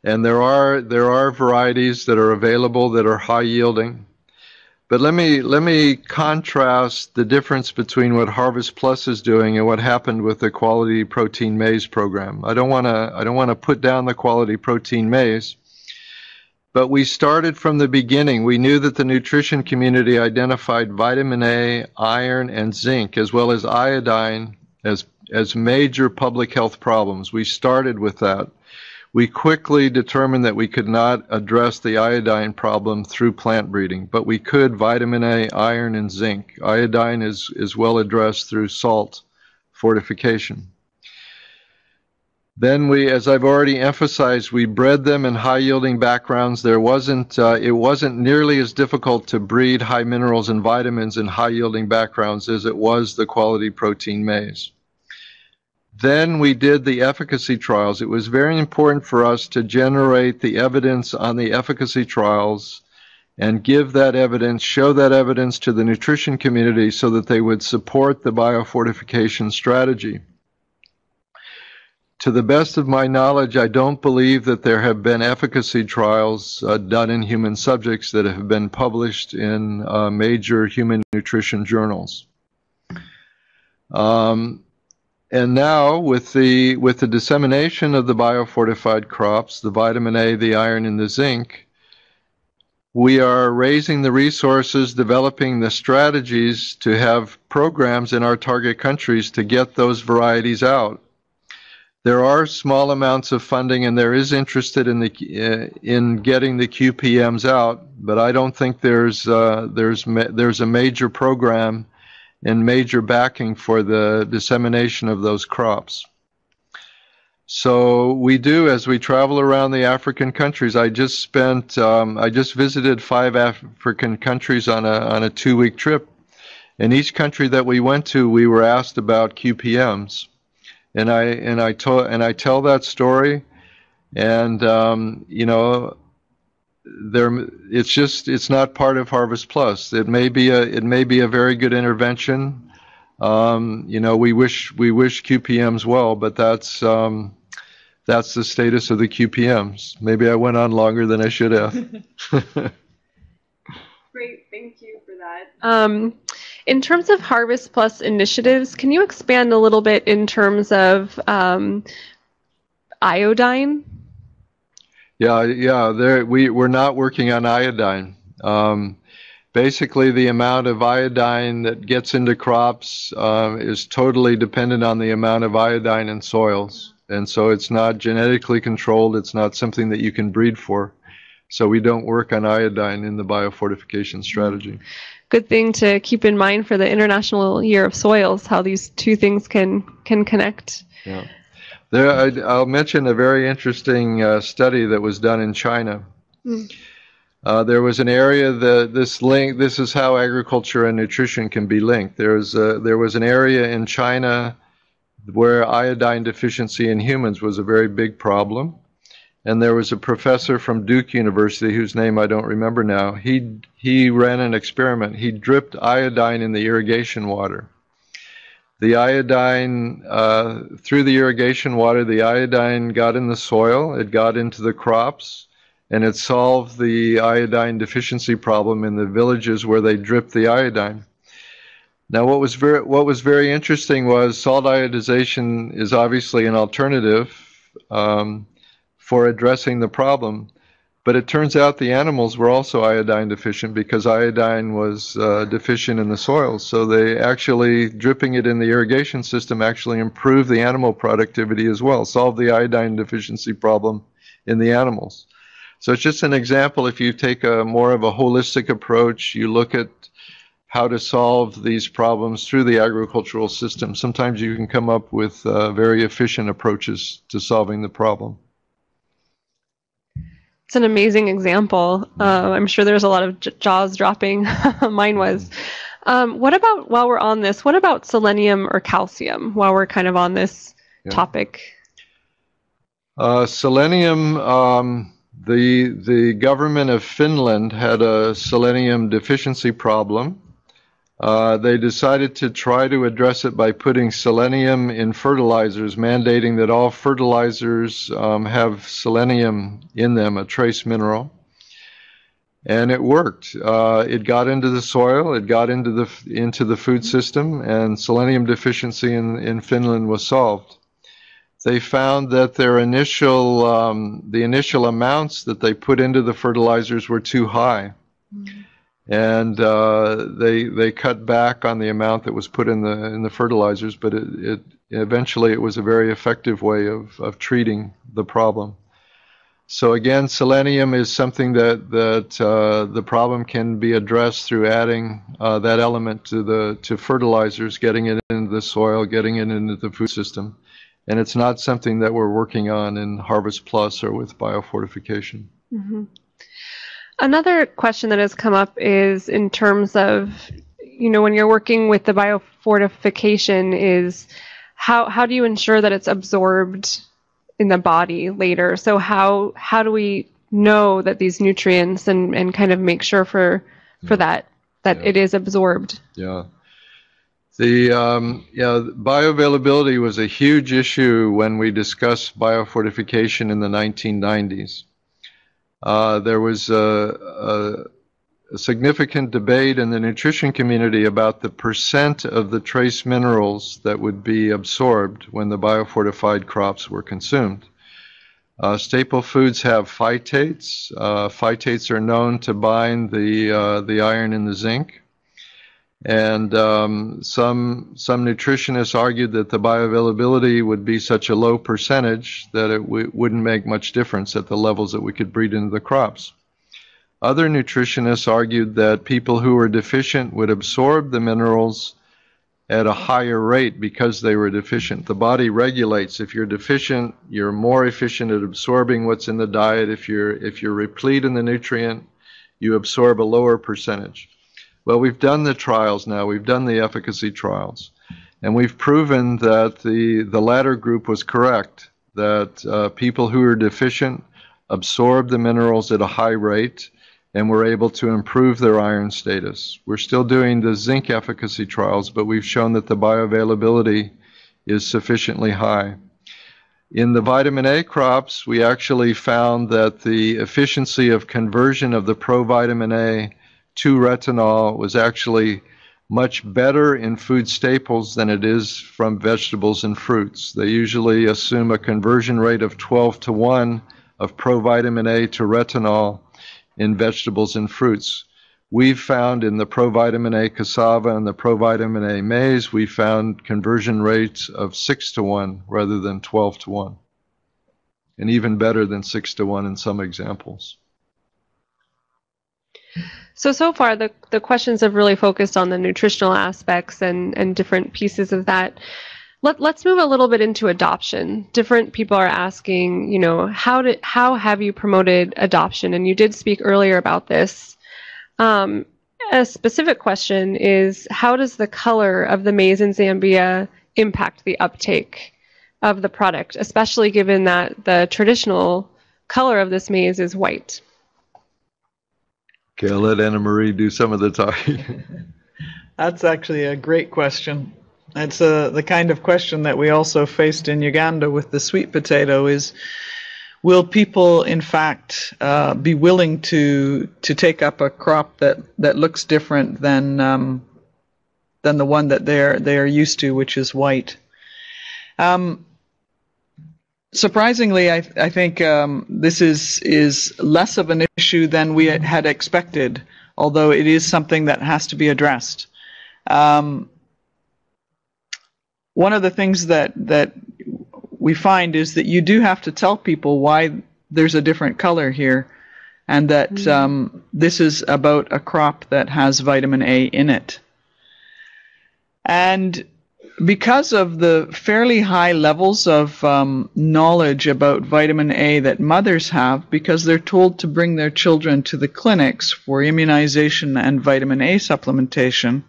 and there are there are varieties that are available that are high yielding. But let me let me contrast the difference between what Harvest Plus is doing and what happened with the Quality Protein Maize program. I don't want to I don't want to put down the Quality Protein Maize, but we started from the beginning. We knew that the nutrition community identified vitamin A, iron, and zinc, as well as iodine, as as major public health problems. We started with that. We quickly determined that we could not address the iodine problem through plant breeding, but we could vitamin A, iron, and zinc. Iodine is, is well addressed through salt fortification. Then we, as I've already emphasized, we bred them in high yielding backgrounds. There wasn't, uh, it wasn't nearly as difficult to breed high minerals and vitamins in high yielding backgrounds as it was the quality protein maize. Then we did the efficacy trials. It was very important for us to generate the evidence on the efficacy trials and give that evidence, show that evidence to the nutrition community so that they would support the biofortification strategy. To the best of my knowledge, I don't believe that there have been efficacy trials uh, done in human subjects that have been published in uh, major human nutrition journals. Um, and now with the with the dissemination of the biofortified crops, the vitamin A, the iron, and the zinc, we are raising the resources, developing the strategies to have programs in our target countries to get those varieties out. There are small amounts of funding, and there is interested in the uh, in getting the QPMs out, but I don't think there's uh, there's there's a major program and major backing for the dissemination of those crops. So we do as we travel around the African countries. I just spent um, I just visited five African countries on a on a two week trip. In each country that we went to, we were asked about QPMs and I and I told and I tell that story, and um, you know, there it's just it's not part of Harvest Plus. It may be a it may be a very good intervention. Um, you know, we wish we wish QPMs well, but that's um, that's the status of the QPMs. Maybe I went on longer than I should have. Great, thank you for that. In terms of Harvest Plus initiatives, can you expand a little bit in terms of um, iodine? Yeah, yeah. There, we we're not working on iodine. Um, basically, the amount of iodine that gets into crops uh, is totally dependent on the amount of iodine in soils, and so it's not genetically controlled. It's not something that you can breed for. So we don't work on iodine in the biofortification strategy good thing to keep in mind for the International Year of Soils, how these two things can can connect. Yeah. There, I, will mention a very interesting uh, study that was done in China. Mm. Uh, there was an area that this link. This is how agriculture and nutrition can be linked. There was a, there was an area in China where iodine deficiency in humans was a very big problem and there was a professor from Duke University whose name I don't remember now. He he ran an experiment. He dripped iodine in the irrigation water. The iodine uh, through the irrigation water, the iodine got in the soil. It got into the crops, and it solved the iodine deficiency problem in the villages where they dripped the iodine. Now, what was very what was very interesting was salt iodization is obviously an alternative. Um, for addressing the problem. But it turns out the animals were also iodine deficient because iodine was uh, deficient in the soils. So they actually, dripping it in the irrigation system, actually improved the animal productivity as well, solved the iodine deficiency problem in the animals. So it's just an example. If you take a more of a holistic approach, you look at how to solve these problems through the agricultural system. Sometimes you can come up with uh, very efficient approaches to solving the problem it's an amazing example. Uh, I'm sure there's a lot of j- jaws dropping. Mine was. Um, what about while we're on this? What about selenium or calcium? While we're kind of on this yeah. topic. Uh, selenium. Um, the the government of Finland had a selenium deficiency problem, uh, they decided to try to address it by putting selenium in fertilizers, mandating that all fertilizers um, have selenium in them, a trace mineral. And it worked. Uh, it got into the soil, it got into the into the food system, and selenium deficiency in, in Finland was solved. They found that their initial um, the initial amounts that they put into the fertilizers were too high. Mm-hmm and uh, they they cut back on the amount that was put in the in the fertilizers, but it, it eventually it was a very effective way of, of treating the problem. So again, selenium is something that that uh, the problem can be addressed through adding uh, that element to the to fertilizers, getting it into the soil, getting it into the food system, and it's not something that we're working on in Harvest Plus or with biofortification. Mm-hmm. Another question that has come up is in terms of, you know, when you're working with the biofortification, is how how do you ensure that it's absorbed in the body later? So how how do we know that these nutrients and and kind of make sure for for that that yeah. it is absorbed? Yeah. The um, yeah, bioavailability was a huge issue when we discussed biofortification in the 1990s. Uh, there was a, a, significant debate in the nutrition community about the percent of the trace minerals that would be absorbed when the biofortified crops were consumed. Uh, staple foods have phytates. Uh, phytates are known to bind the, uh, the iron and the zinc. And um, some some nutritionists argued that the bioavailability would be such a low percentage that it w- wouldn't make much difference at the levels that we could breed into the crops. Other nutritionists argued that people who were deficient would absorb the minerals at a higher rate because they were deficient. The body regulates. If you're deficient, you're more efficient at absorbing what's in the diet. If you're if you're replete in the nutrient, you absorb a lower percentage. Well, we've done the trials now. We've done the efficacy trials, and we've proven that the the latter group was correct. That uh, people who are deficient absorb the minerals at a high rate and were able to improve their iron status. We're still doing the zinc efficacy trials, but we've shown that the bioavailability is sufficiently high. In the vitamin A crops, we actually found that the efficiency of conversion of the provitamin A to retinol was actually much better in food staples than it is from vegetables and fruits. They usually assume a conversion rate of 12 to 1 of provitamin A to retinol in vegetables and fruits. We've found in the provitamin A cassava and the provitamin A maize, we found conversion rates of 6 to 1 rather than 12 to 1. And even better than 6 to 1 in some examples. So, so far, the, the questions have really focused on the nutritional aspects and, and different pieces of that. Let, let's move a little bit into adoption. Different people are asking, you know, how did how have you promoted adoption? And you did speak earlier about this. Um, a specific question is how does the color of the maize in Zambia impact the uptake of the product, especially given that the traditional color of this maize is white? Okay, I'll let Anna Marie do some of the talking. That's actually a great question. It's uh, the kind of question that we also faced in Uganda with the sweet potato is will people in fact uh, be willing to to take up a crop that, that looks different than um, than the one that they're they are used to, which is white. Um, surprisingly, I, I think um, this is is less of an issue than we had expected, although it is something that has to be addressed. Um, one of the things that that we find is that you do have to tell people why there's a different color here, and that mm-hmm. um, this is about a crop that has vitamin A in it. And because of the fairly high levels of um, knowledge about vitamin A that mothers have, because they're told to bring their children to the clinics for immunization and vitamin A supplementation,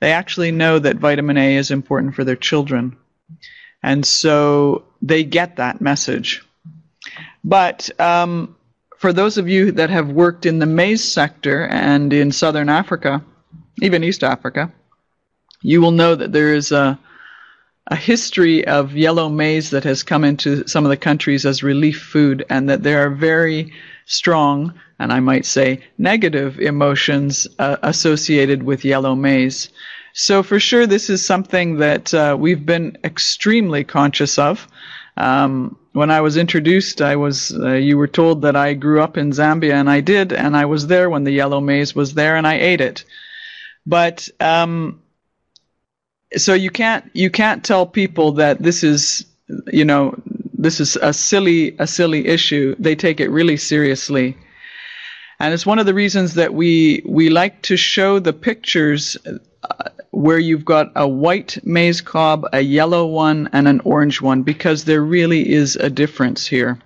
they actually know that vitamin A is important for their children. And so they get that message. But um, for those of you that have worked in the maize sector and in southern Africa, even East Africa, you will know that there is a, a history of yellow maize that has come into some of the countries as relief food, and that there are very strong, and I might say negative emotions uh, associated with yellow maize. So for sure, this is something that uh, we've been extremely conscious of. Um, when I was introduced, I was uh, you were told that I grew up in Zambia, and I did, and I was there when the yellow maize was there, and I ate it. But um, so you can't you can't tell people that this is you know this is a silly a silly issue. They take it really seriously. And it's one of the reasons that we we like to show the pictures uh, where you've got a white maize cob, a yellow one, and an orange one, because there really is a difference here.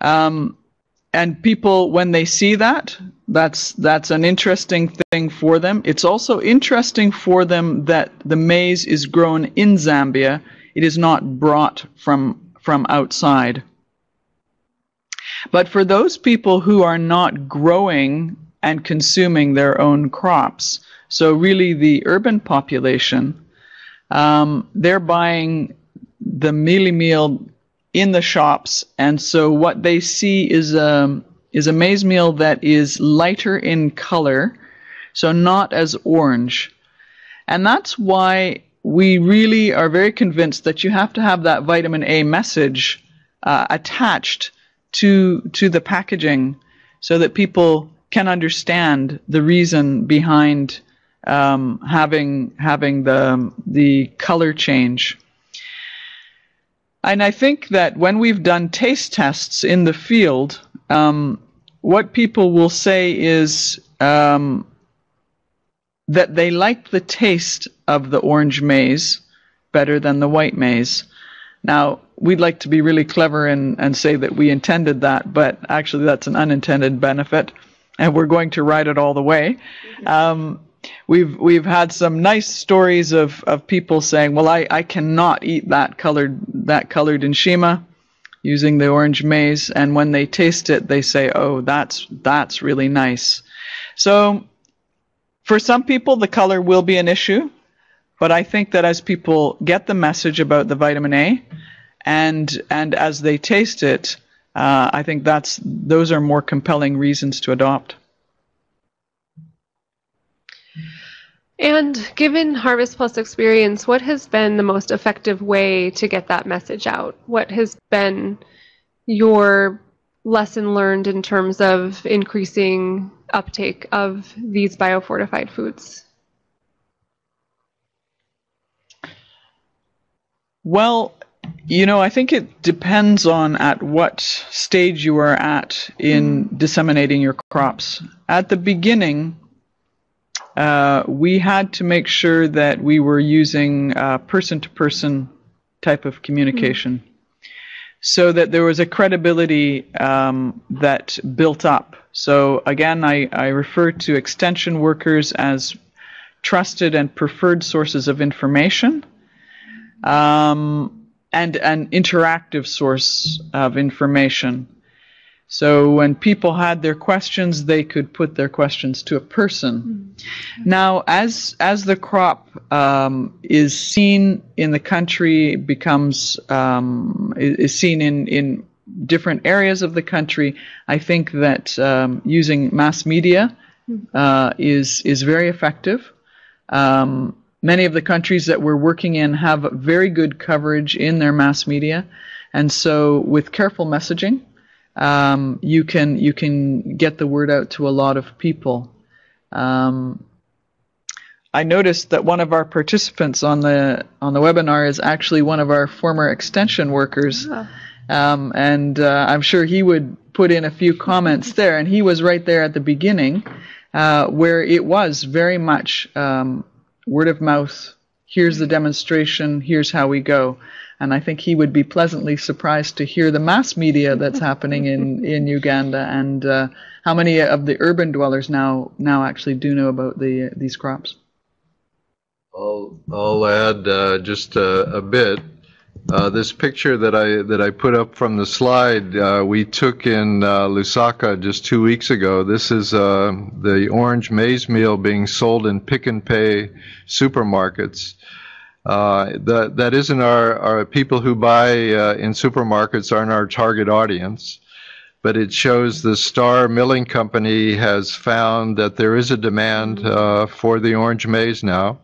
Um, and people, when they see that, that's that's an interesting thing for them. It's also interesting for them that the maize is grown in Zambia. It is not brought from from outside. But for those people who are not growing and consuming their own crops, so really, the urban population, um, they're buying the mealie meal in the shops, and so what they see is a um, is a maize meal that is lighter in color, so not as orange, and that's why we really are very convinced that you have to have that vitamin A message uh, attached to to the packaging, so that people can understand the reason behind um, having having the the color change. And I think that when we've done taste tests in the field, um, what people will say is um, that they like the taste of the orange maize better than the white maize. Now, we'd like to be really clever and, and say that we intended that, but actually that's an unintended benefit, and we're going to ride it all the way. Um, we've we've had some nice stories of, of people saying, "Well, I, I cannot eat that colored that colored nshima using the orange maize," and when they taste it, they say, "Oh, that's that's really nice." So, for some people, the color will be an issue, but I think that as people get the message about the vitamin A, and and as they taste it, uh, I think that's those are more compelling reasons to adopt. And given Harvest Plus experience, what has been the most effective way to get that message out? What has been your lesson learned in terms of increasing uptake of these biofortified foods? Well, you know, I think it depends on at what stage you are at in mm. disseminating your crops. At the beginning, uh, we had to make sure that we were using person to person type of communication mm. so that there was a credibility um, that built up. So, again, I, I refer to extension workers as trusted and preferred sources of information. Um, and an interactive source of information. So when people had their questions, they could put their questions to a person. Mm-hmm. Now, as as the crop um, is seen in the country, becomes um, is seen in in different areas of the country, I think that um, using mass media hmm. uh, is is very effective. Um, Many of the countries that we're working in have very good coverage in their mass media, and so with careful messaging, um, you can you can get the word out to a lot of people. Um, I noticed that one of our participants on the on the webinar is actually one of our former extension workers, yeah. um, and uh, I'm sure he would put in a few comments there. And he was right there at the beginning, uh, where it was very much um, word of mouth. Here's the demonstration. Here's how we go. And I think he would be pleasantly surprised to hear the mass media that's happening in, in Uganda and uh, how many of the urban dwellers now now actually do know about the these crops. I'll, I'll add uh, just a, a bit. Uh, this picture that I that I put up from the slide uh, we took in uh, Lusaka just two weeks ago. This is uh, the orange maize meal being sold in Pick n Pay supermarkets. Uh, that that isn't our, our people who buy uh, in supermarkets aren't our target audience, but it shows the Star Milling Company has found that there is a demand for the orange maize now.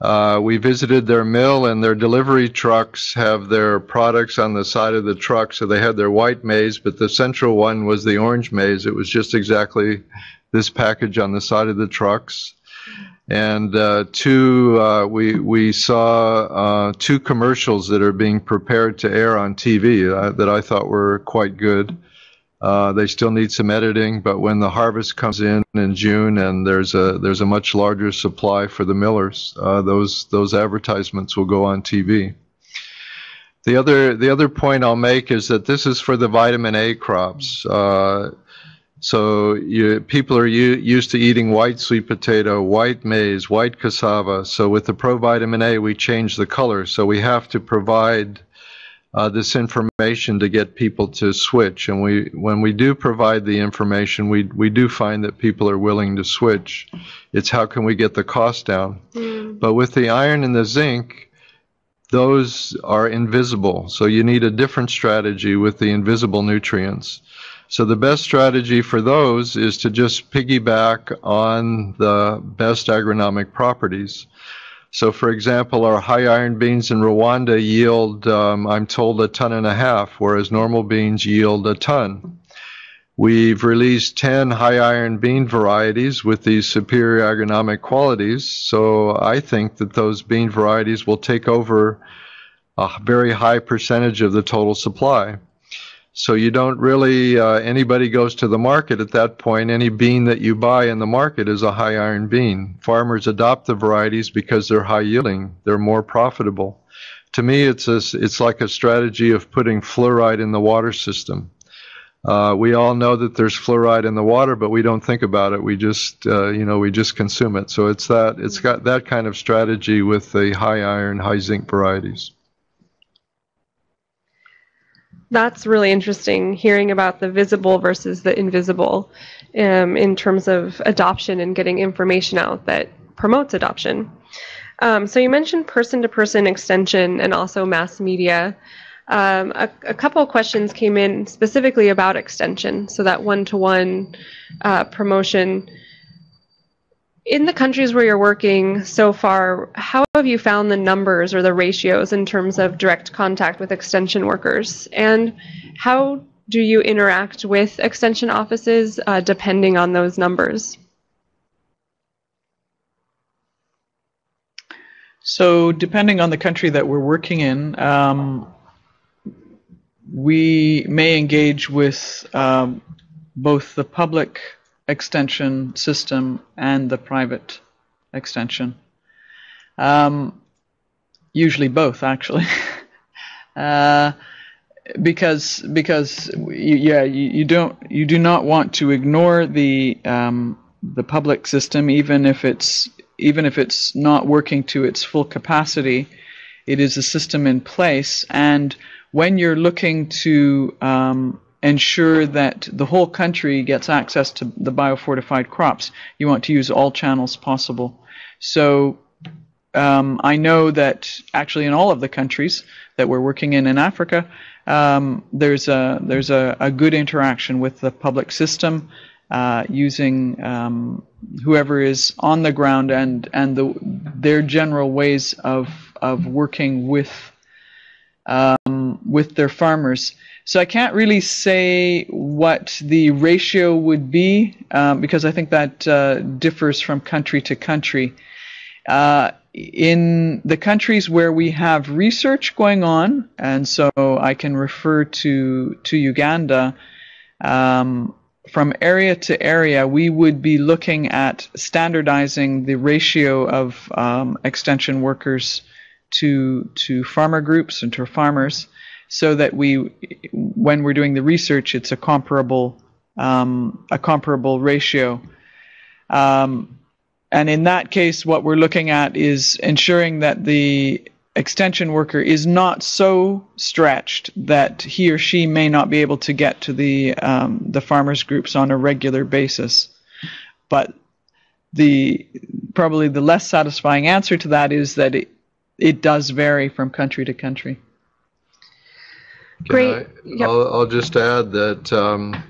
Uh, we visited their mill, and their delivery trucks have their products on the side of the truck. So they had their white maize, but the central one was the orange maize. It was just exactly this package on the side of the trucks. And uh, two, uh, we we saw uh, two commercials that are being prepared to air on TV uh, that I thought were quite good. Uh, they still need some editing, but when the harvest comes in in June and there's a there's a much larger supply for the millers, uh, those those advertisements will go on TV. The other the other point I'll make is that this is for the vitamin A crops. So you, people are u- used to eating white sweet potato, white maize, white cassava. So with the provitamin A, we change the color. So we have to provide uh, this information to get people to switch. And we, when we do provide the information, we we do find that people are willing to switch. It's how can we get the cost down? Mm. But with the iron and the zinc, those are invisible. So you need a different strategy with the invisible nutrients. So the best strategy for those is to just piggyback on the best agronomic properties. So, for example, our high iron beans in Rwanda yield, um, I'm told, a ton and a half, whereas normal beans yield a ton. We've released 10 high iron bean varieties with these superior agronomic qualities. So I think that those bean varieties will take over a very high percentage of the total supply. So you don't really, uh, anybody goes to the market at that point, any bean that you buy in the market is a high iron bean. Farmers adopt the varieties because they're high yielding, they're more profitable. To me, it's, a, it's like a strategy of putting fluoride in the water system. Uh, we all know that there's fluoride in the water, but we don't think about it. We just, uh, you know, we just consume it. So it's that, it's got that kind of strategy with the high iron, high zinc varieties. That's really interesting hearing about the visible versus the invisible um, in terms of adoption and getting information out that promotes adoption. Um, so you mentioned person to person extension and also mass media. Um, a, a, couple of questions came in specifically about extension, so that one to one promotion in the countries where you're working so far, how have you found the numbers or the ratios in terms of direct contact with extension workers? And how do you interact with extension offices uh, depending on those numbers? So, depending on the country that we're working in, um, we may engage with um, both the public extension system and the private extension. Um, usually both, actually. uh, because because you, yeah you, you, don't you do not want to ignore the um, the public system even if it's even if it's not working to its full capacity it is a system in place and when you're looking to um, ensure that the whole country gets access to the biofortified crops, you want to use all channels possible. So um, I know that actually in all of the countries that we're working in in Africa, um, there's a there's a, a, good interaction with the public system uh, using um, whoever is on the ground and and the their general ways of of working with um, with their farmers. So I can't really say what the ratio would be um, because I think that uh, differs from country to country. Uh, in the countries where we have research going on, and so I can refer to to Uganda. Um, from area to area, we would be looking at standardizing the ratio of um, extension workers to to farmer groups and to farmers so that we, when we're doing the research, it's a comparable um, a comparable ratio. Um, and in that case, what we're looking at is ensuring that the extension worker is not so stretched that he or she may not be able to get to the um, the farmers groups on a regular basis. But the probably the less satisfying answer to that is that it, it does vary from country to country. Great. I, yep. I'll, I'll, just add that um,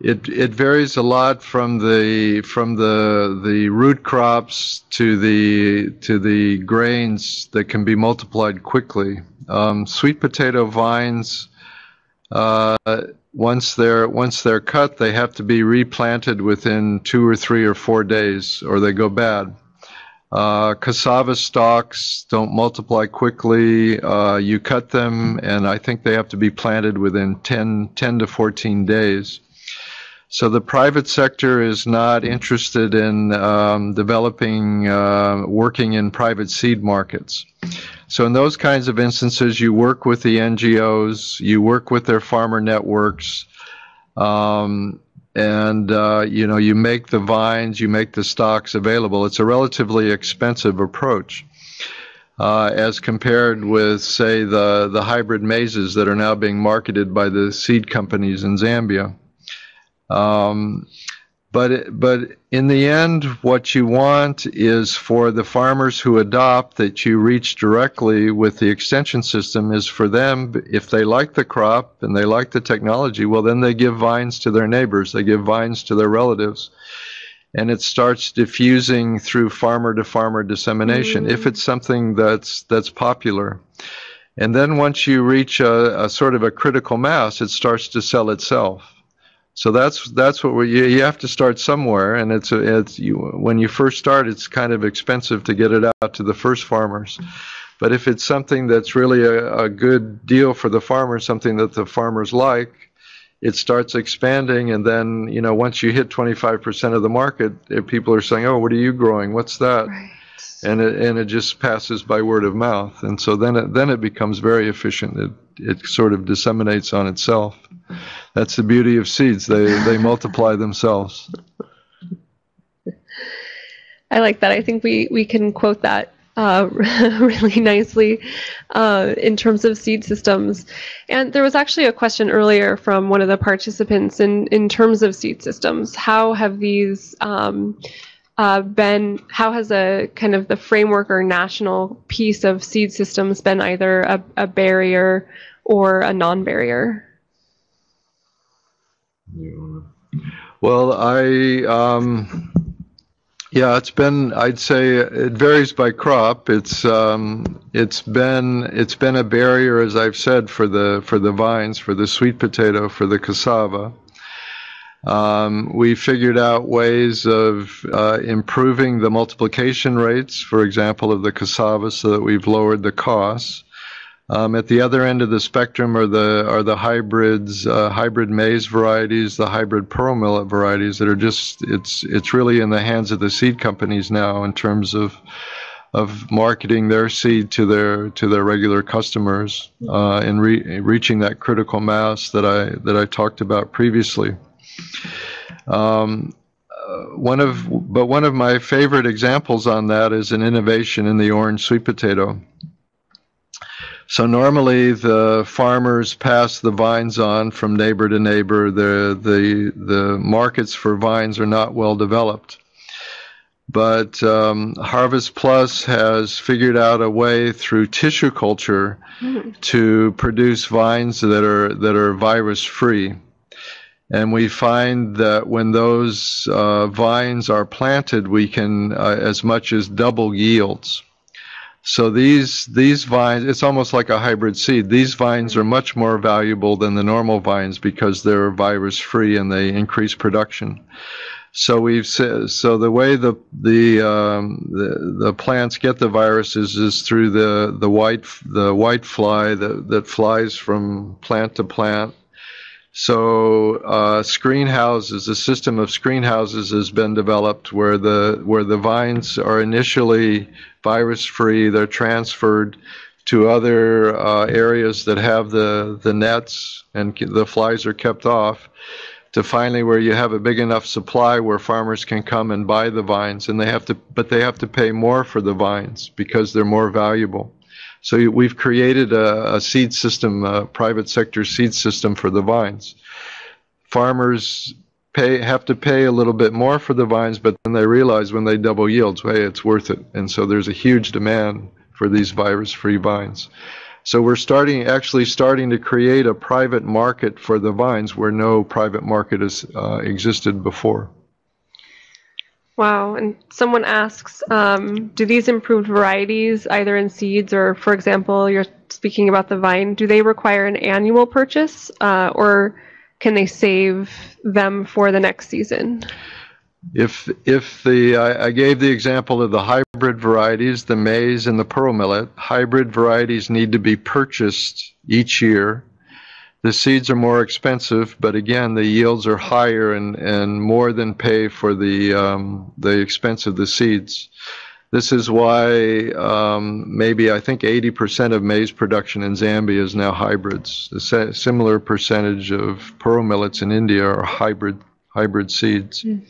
it it varies a lot from the from the the root crops to the to the grains that can be multiplied quickly. Um, sweet potato vines. Uh, once they're once they're cut, they have to be replanted within two or three or four days, or they go bad. Uh, cassava stalks don't multiply quickly. Uh, you cut them, and I think they have to be planted within 10, 10 to 14 days. So the private sector is not interested in um, developing, uh, working in private seed markets. So in those kinds of instances, you work with the NGOs, you work with their farmer networks, um, and uh, you know you make the vines, you make the stocks available. It's a relatively expensive approach. Uh, as compared with, say, the, the hybrid maizes that are now being marketed by the seed companies in Zambia. Um, but but in the end, what you want is for the farmers who adopt that you reach directly with the extension system is for them if they like the crop and they like the technology, well then they give vines to their neighbors, they give vines to their relatives, and it starts diffusing through farmer to farmer dissemination. Mm. If it's something that's that's popular. And then once you reach a, a sort of a critical mass, it starts to sell itself. So that's that's what we you, you have to start somewhere, and it's it's you when you first start, it's kind of expensive to get it out to the first farmers. But if it's something that's really a, a good deal for the farmer, something that the farmers like, it starts expanding, and then you know once you hit 25% of the market, eh, people are saying, "Oh, what are you growing? What's that?" Right. And it and it just passes by word of mouth, and so then it then it becomes very efficient. It it sort of disseminates on itself. That's the beauty of seeds; they they multiply themselves. I like that. I think we we can quote that uh, really nicely uh, in terms of seed systems. And there was actually a question earlier from one of the participants in, in terms of seed systems. How have these um, uh, been, how has a kind of the framework or national piece of seed systems been either a, a barrier or a non barrier? Well, I. Um, yeah, it's been. I'd say it varies by crop. It's um, it's been it's been a barrier, as I've said, for the for the vines, for the sweet potato, for the cassava. Um, we figured out ways of uh, improving the multiplication rates, for example, of the cassava, so that we've lowered the costs. Um, at the other end of the spectrum are the are the hybrids, uh, hybrid maize varieties, the hybrid pearl millet varieties that are just it's it's really in the hands of the seed companies now in terms of of marketing their seed to their to their regular customers uh, and re- reaching that critical mass that I that I talked about previously. Um, uh, one of but one of my favorite examples on that is an innovation in the orange sweet potato. So normally the farmers pass the vines on from neighbor to neighbor. The the the markets for vines are not well developed. But um, HarvestPlus has figured out a way through tissue culture mm-hmm. to produce vines that are that are virus free. And we find that when those uh, vines are planted, we can uh, as much as double yields. So these these vines, it's almost like a hybrid seed. These vines are much more valuable than the normal vines because they're virus free and they increase production. So we've so the way the the um, the, the plants get the viruses is through the the white the white fly that that flies from plant to plant so uh, screen houses, a system of screen houses has been developed where the where the vines are initially virus free. They're transferred to other uh, areas that have the the nets and the flies are kept off. To finally where you have a big enough supply where farmers can come and buy the vines, and they have to, but they have to pay more for the vines because they're more valuable. So we've created a, a seed system, a private sector seed system for the vines. Farmers pay have to pay a little bit more for the vines, but then they realize when they double yields, hey, it's worth it. And so there's a huge demand for these virus-free vines. So we're starting, actually starting to create a private market for the vines where no private market has uh, existed before. Wow. And someone asks, um, do these improved varieties, either in seeds or, for example, you're speaking about the vine, do they require an annual purchase uh, or can they save them for the next season? If if the I, I, gave the example of the hybrid varieties, the maize and the pearl millet, hybrid varieties need to be purchased each year the seeds are more expensive, but again, the yields are higher and, and more than pay for the um, the expense of the seeds. This is why um, maybe I think 80% of maize production in Zambia is now hybrids. A similar percentage of pearl millets in India are hybrid hybrid seeds. Mm.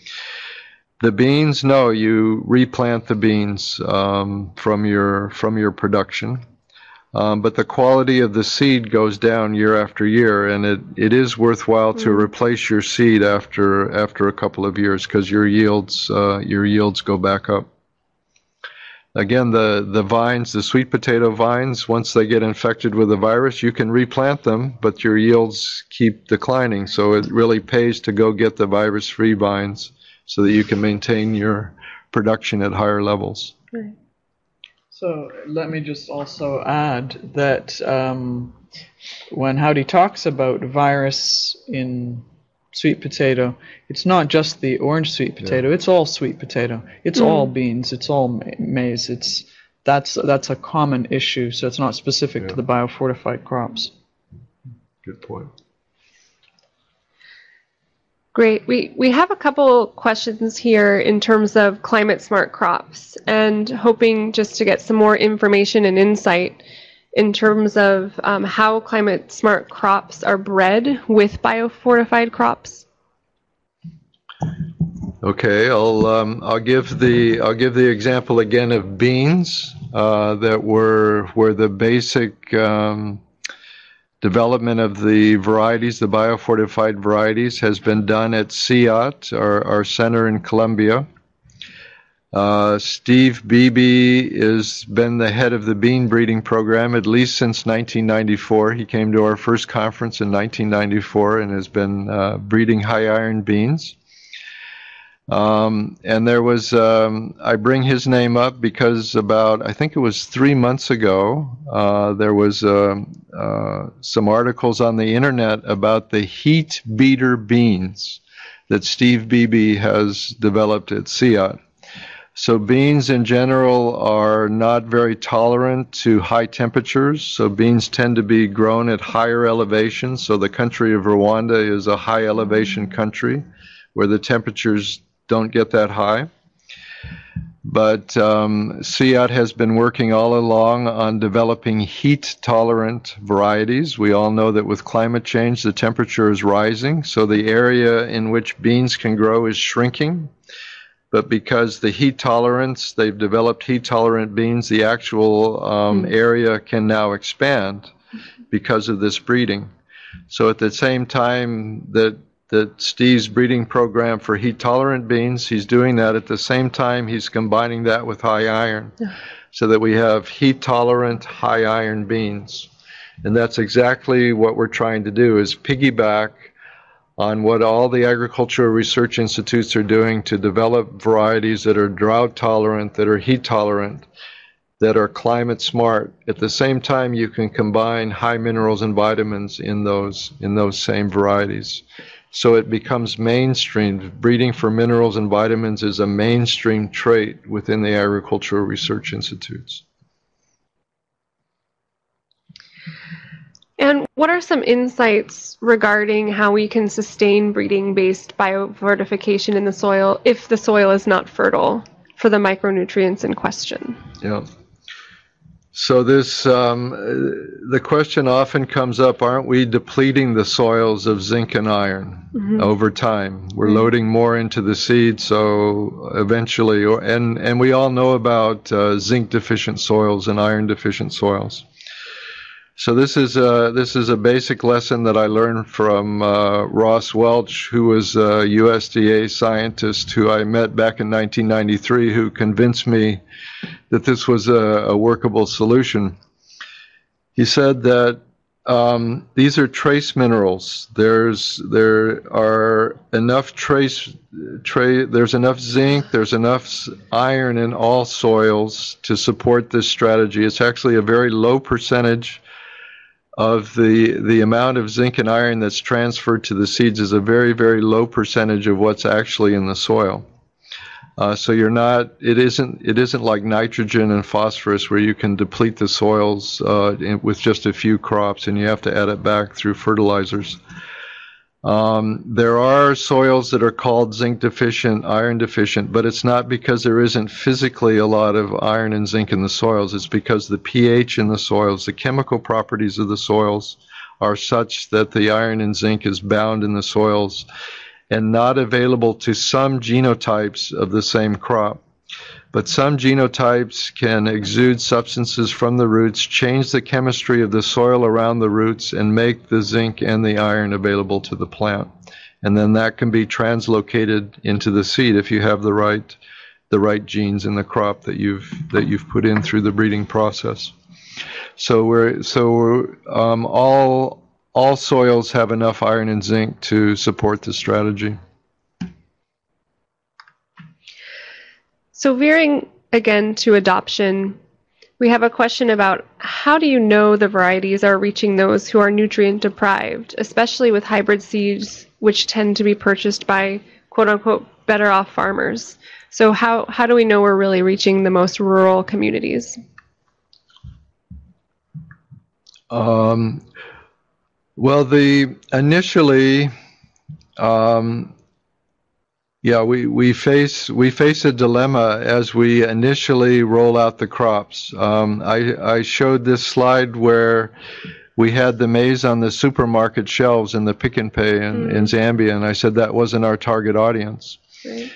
The beans, no, you replant the beans um, from your from your production. Um, but the quality of the seed goes down year after year, and it, it is worthwhile to mm. replace your seed after after a couple of years because your yields uh, your yields go back up. Again, the the vines, the sweet potato vines, once they get infected with the virus, you can replant them, but your yields keep declining. So it really pays to go get the virus-free vines so that you can maintain your production at higher levels. Right. So let me just also add that um, when Howdy talks about virus in sweet potato. It's not just the orange sweet potato. Yeah. It's all sweet potato. It's mm. all beans. It's all ma- maize. It's that's that's a common issue. So it's not specific yeah. to the biofortified crops. Good point. Great. We we have a couple questions here in terms of climate smart crops and hoping just to get some more information and insight in terms of um, how climate smart crops are bred with biofortified crops? Okay, I'll um, I'll give the I'll give the example again of beans uh, that were where the basic um, development of the varieties, the biofortified varieties, has been done at CIAT, our, our center in Colombia. Uh, Steve Beebe has been the head of the bean breeding program at least since 1994. He came to our first conference in 1994 and has been uh, breeding high iron beans. Um, and there was, um, I bring his name up because about, I think it was three months ago, uh, there was uh, uh, some articles on the internet about the heat beater beans that Steve Beebe has developed at CIAT. So beans in general are not very tolerant to high temperatures. So beans tend to be grown at higher elevations. So the country of Rwanda is a high elevation country where the temperatures don't get that high. But um, CIAT has been working all along on developing heat tolerant varieties. We all know that with climate change, the temperature is rising. So the area in which beans can grow is shrinking but because the heat tolerance, they've developed heat tolerant beans, the actual um, mm. area can now expand because of this breeding. So at the same time that that Steve's breeding program for heat tolerant beans, he's doing that at the same time he's combining that with high iron so that we have heat tolerant high iron beans. And that's exactly what we're trying to do is piggyback on what all the agricultural research institutes are doing to develop varieties that are drought tolerant, that are heat tolerant, that are climate smart. At the same time, you can combine high minerals and vitamins in those in those same varieties. So it becomes mainstream. Breeding for minerals and vitamins is a mainstream trait within the agricultural research institutes. And what are some insights regarding how we can sustain breeding based biofortification in the soil if the soil is not fertile for the micronutrients in question? Yeah. So this, um, the question often comes up: Aren't we depleting the soils of zinc and iron mm-hmm. over time? We're mm-hmm. loading more into the seed, so eventually, and and we all know about uh, zinc deficient soils and iron deficient soils. So this is a, this is a basic lesson that I learned from uh, Ross Welch, who was a USDA scientist who I met back in 1993, who convinced me that this was a, a workable solution. He said that um, these are trace minerals. There's there are enough trace tra- There's enough zinc. There's enough iron in all soils to support this strategy. It's actually a very low percentage of the the amount of zinc and iron that's transferred to the seeds is a very very low percentage of what's actually in the soil. Uh, so you're not it isn't it isn't like nitrogen and phosphorus where you can deplete the soils uh, in, with just a few crops and you have to add it back through fertilizers. Um, there are soils that are called zinc deficient, iron deficient, but it's not because there isn't physically a lot of iron and zinc in the soils. It's because the pH in the soils, the chemical properties of the soils, are such that the iron and zinc is bound in the soils and not available to some genotypes of the same crop. But some genotypes can exude substances from the roots, change the chemistry of the soil around the roots, and make the zinc and the iron available to the plant. And then that can be translocated into the seed if you have the right the right genes in the crop that you've that you've put in through the breeding process. So we're so um, all all soils have enough iron and zinc to support the strategy. So, veering again to adoption, we have a question about how do you know the varieties are reaching those who are nutrient deprived, especially with hybrid seeds which tend to be purchased by quote unquote better off farmers. So how, how do we know we're really reaching the most rural communities? Um, well, the initially, um, yeah, we, we face we face a dilemma as we initially roll out the crops. Um, I I showed this slide where we had the maize on the supermarket shelves in the Pick n Pay in, mm. in Zambia, and I said that wasn't our target audience. Right.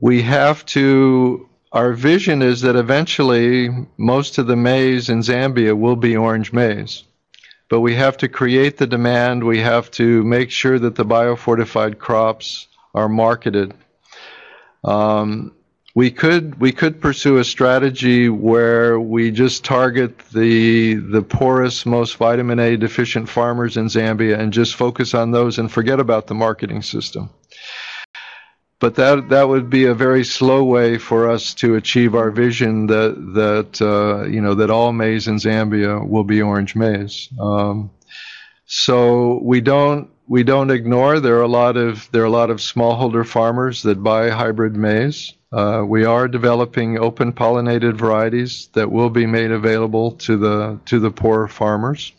We have to. Our vision is that eventually most of the maize in Zambia will be orange maize but we have to create the demand. We have to make sure that the biofortified crops are marketed. Um, we could we could pursue a strategy where we just target the the poorest, most vitamin A deficient farmers in Zambia and just focus on those and forget about the marketing system. But that that would be a very slow way for us to achieve our vision that that uh, you know that all maize in Zambia will be orange maize. Um, so we don't we don't ignore. There are a lot of there are a lot of smallholder farmers that buy hybrid maize. Uh, we are developing open pollinated varieties that will be made available to the to the poor farmers.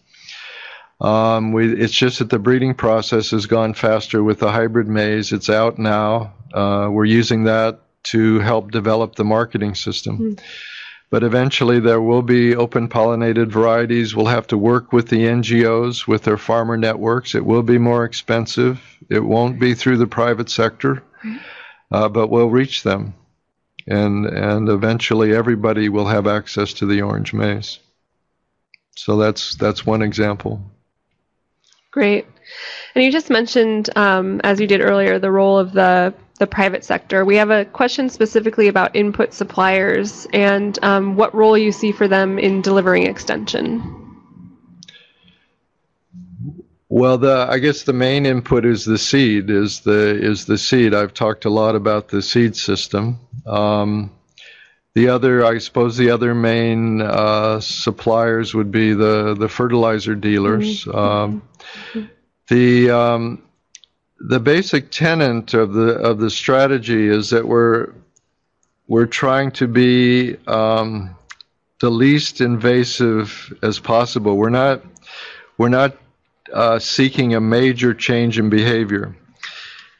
Um, we, it's just that the breeding process has gone faster with the hybrid maize. It's out now. Uh, we're using that to help develop the marketing system. Mm. But eventually, there will be open pollinated varieties. We'll have to work with the NGOs, with their farmer networks. It will be more expensive. It won't be through the private sector, uh, but we'll reach them. And, and eventually, everybody will have access to the orange maize. So that's, that's one example. Great. And you just mentioned, um, as you did earlier, the role of the the private sector. We have a question specifically about input suppliers and um, what role you see for them in delivering extension. Well, the I guess the main input is the seed. Is the is the seed? I've talked a lot about the seed system. Um, the other, I suppose, the other main uh, suppliers would be the the fertilizer dealers. Mm-hmm. Um, the um, the basic tenet of the of the strategy is that we're we're trying to be um, the least invasive as possible. We're not we're not uh, seeking a major change in behavior.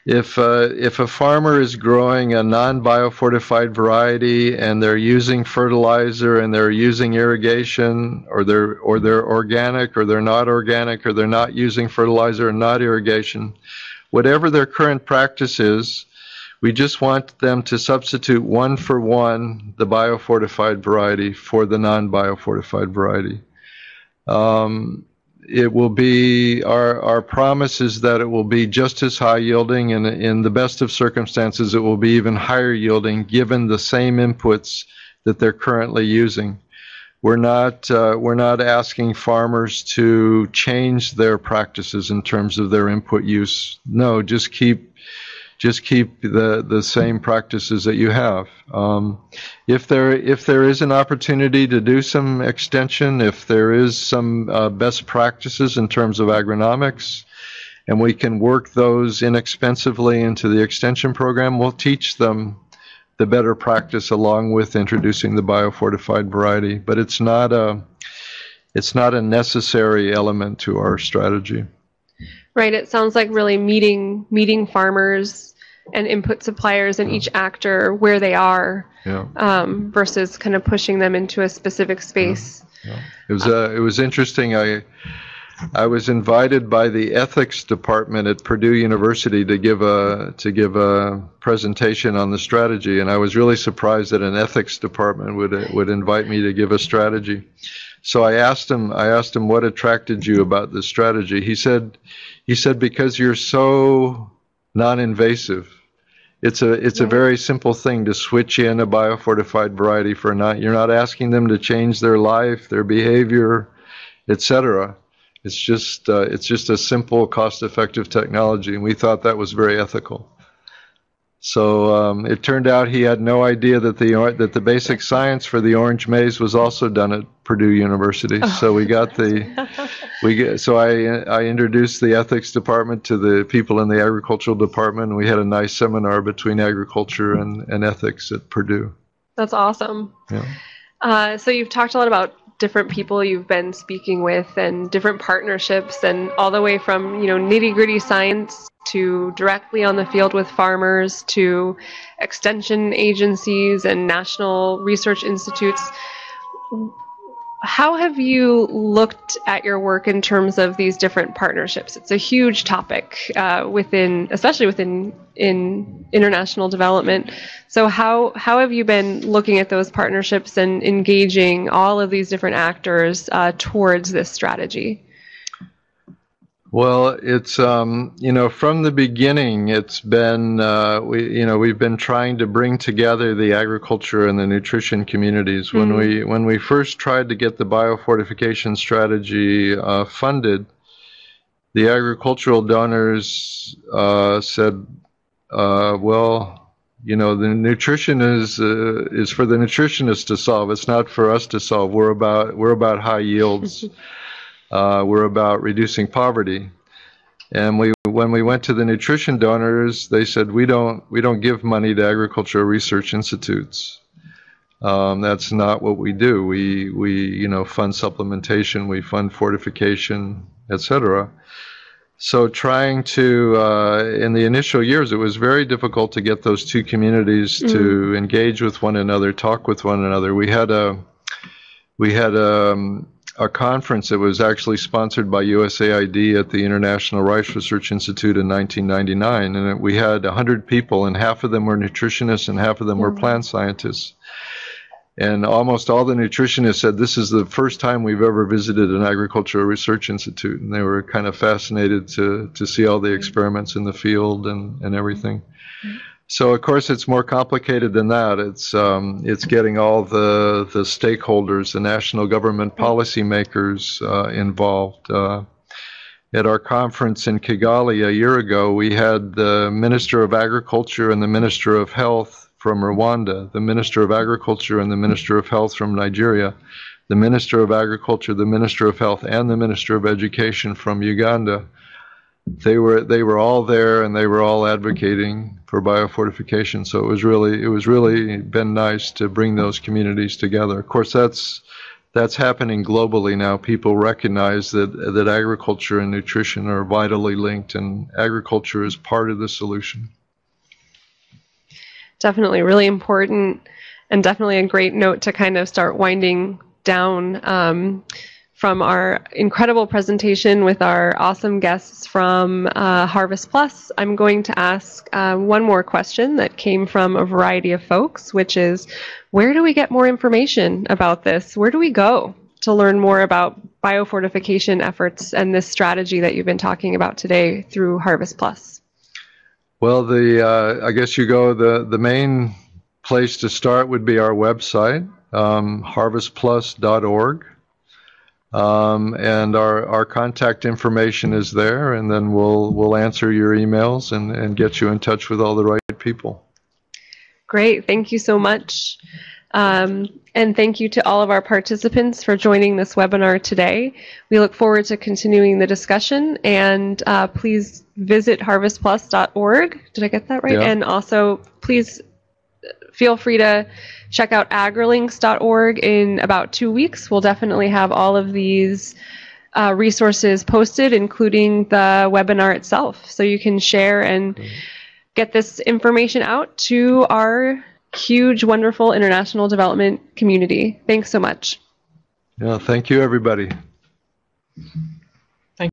If uh, if a farmer is growing a non-biofortified variety and they're using fertilizer and they're using irrigation, or they're or they're organic or they're not organic or they're not using fertilizer and not irrigation, whatever their current practice is, we just want them to substitute one for one the biofortified variety for the non-biofortified variety. Um, it will be our our promise is that it will be just as high yielding, and in the best of circumstances, it will be even higher yielding given the same inputs that they're currently using. We're not uh, we're not asking farmers to change their practices in terms of their input use. No, just keep just keep the the same practices that you have. Um, if there if there is an opportunity to do some extension, if there is some uh, best practices in terms of agronomics, and we can work those inexpensively into the extension program, we'll teach them the better practice along with introducing the biofortified variety. But it's not a it's not a necessary element to our strategy. Right. It sounds like really meeting meeting farmers and input suppliers and yeah. each actor where they are, yeah. um, versus kind of pushing them into a specific space. Yeah. It was uh, it was interesting. I I was invited by the ethics department at Purdue University to give a to give a presentation on the strategy, and I was really surprised that an ethics department would would invite me to give a strategy. So I asked him I asked him what attracted you about this strategy. He said he said because you're so non-invasive. It's a it's a very simple thing to switch in a biofortified variety for not you're not asking them to change their life, their behavior, etc it's just uh, it's just a simple, cost-effective technology, and we thought that was very ethical. So um, it turned out he had no idea that the or- that the basic science for the orange maize was also done at Purdue University. So we got the we get, so I I introduced the ethics department to the people in the agricultural department. And we had a nice seminar between agriculture and, and ethics at Purdue. That's awesome. Yeah. Uh, so you've talked a lot about different people you've been speaking with and different partnerships and all the way from you know nitty gritty science to directly on the field with farmers to extension agencies and national research institutes how have you looked at your work in terms of these different partnerships? It's a huge topic uh, within, especially within in international development. So how how have you been looking at those partnerships and engaging all of these different actors uh, towards this strategy? Well, it's um, you know from the beginning, it's been uh, we you know we've been trying to bring together the agriculture and the nutrition communities. When we when we first tried to get the biofortification strategy uh, funded, the agricultural donors uh, said, uh, "Well, you know, the nutrition is uh, is for the nutritionists to solve. It's not for us to solve. We're about we're about high yields." uh, were about reducing poverty. And we, when we went to the nutrition donors, they said we don't we don't give money to agricultural research institutes. Um, that's not what we do. We we you know fund supplementation, we fund fortification, etc. So trying to uh, in the initial years, it was very difficult to get those two communities mm. to engage with one another, talk with one another. We had a we had a um, a conference that was actually sponsored by USAID at the International Rice Research Institute in 1999. And we had 100 people, and half of them were nutritionists and half of them were mm-hmm. plant scientists. And almost all the nutritionists said this is the first time we've ever visited an agricultural research institute. And they were kind of fascinated to, to see all the experiments in the field and, and everything. Mm-hmm. So of course it's more complicated than that. It's um, it's getting all the the stakeholders, the national government policymakers uh, involved. Uh, at our conference in Kigali a year ago, we had the Minister of Agriculture and the Minister of Health from Rwanda, the Minister of Agriculture and the Minister of Health from Nigeria, the Minister of Agriculture, the Minister of Health, and the Minister of Education from Uganda they were they were all there and they were all advocating for biofortification. So it was really it was really been nice to bring those communities together. Of course, that's that's happening globally now. People recognize that that agriculture and nutrition are vitally linked, and agriculture is part of the solution. Definitely, really important, and definitely a great note to kind of start winding down. Um, from our incredible presentation with our awesome guests from uh, HarvestPlus, I'm going to ask uh, one more question that came from a variety of folks, which is where do we get more information about this? Where do we go to learn more about biofortification efforts and this strategy that you've been talking about today through HarvestPlus? Well, the uh, I guess you go the the main place to start would be our website, um, harvestplus.org. Um, and our, our contact information is there, and then we'll we'll answer your emails and, and get you in touch with all the right people. Great, thank you so much. Um, and thank you to all of our participants for joining this webinar today. We look forward to continuing the discussion and uh, please visit harvestplus.org. Did I get that right? Yeah. And also please feel free to check out agrilinks.org in about two weeks. We'll definitely have all of these uh, resources posted, including the webinar itself. So you can share and get this information out to our huge, wonderful international development community. Thanks so much. Yeah, thank you, everybody.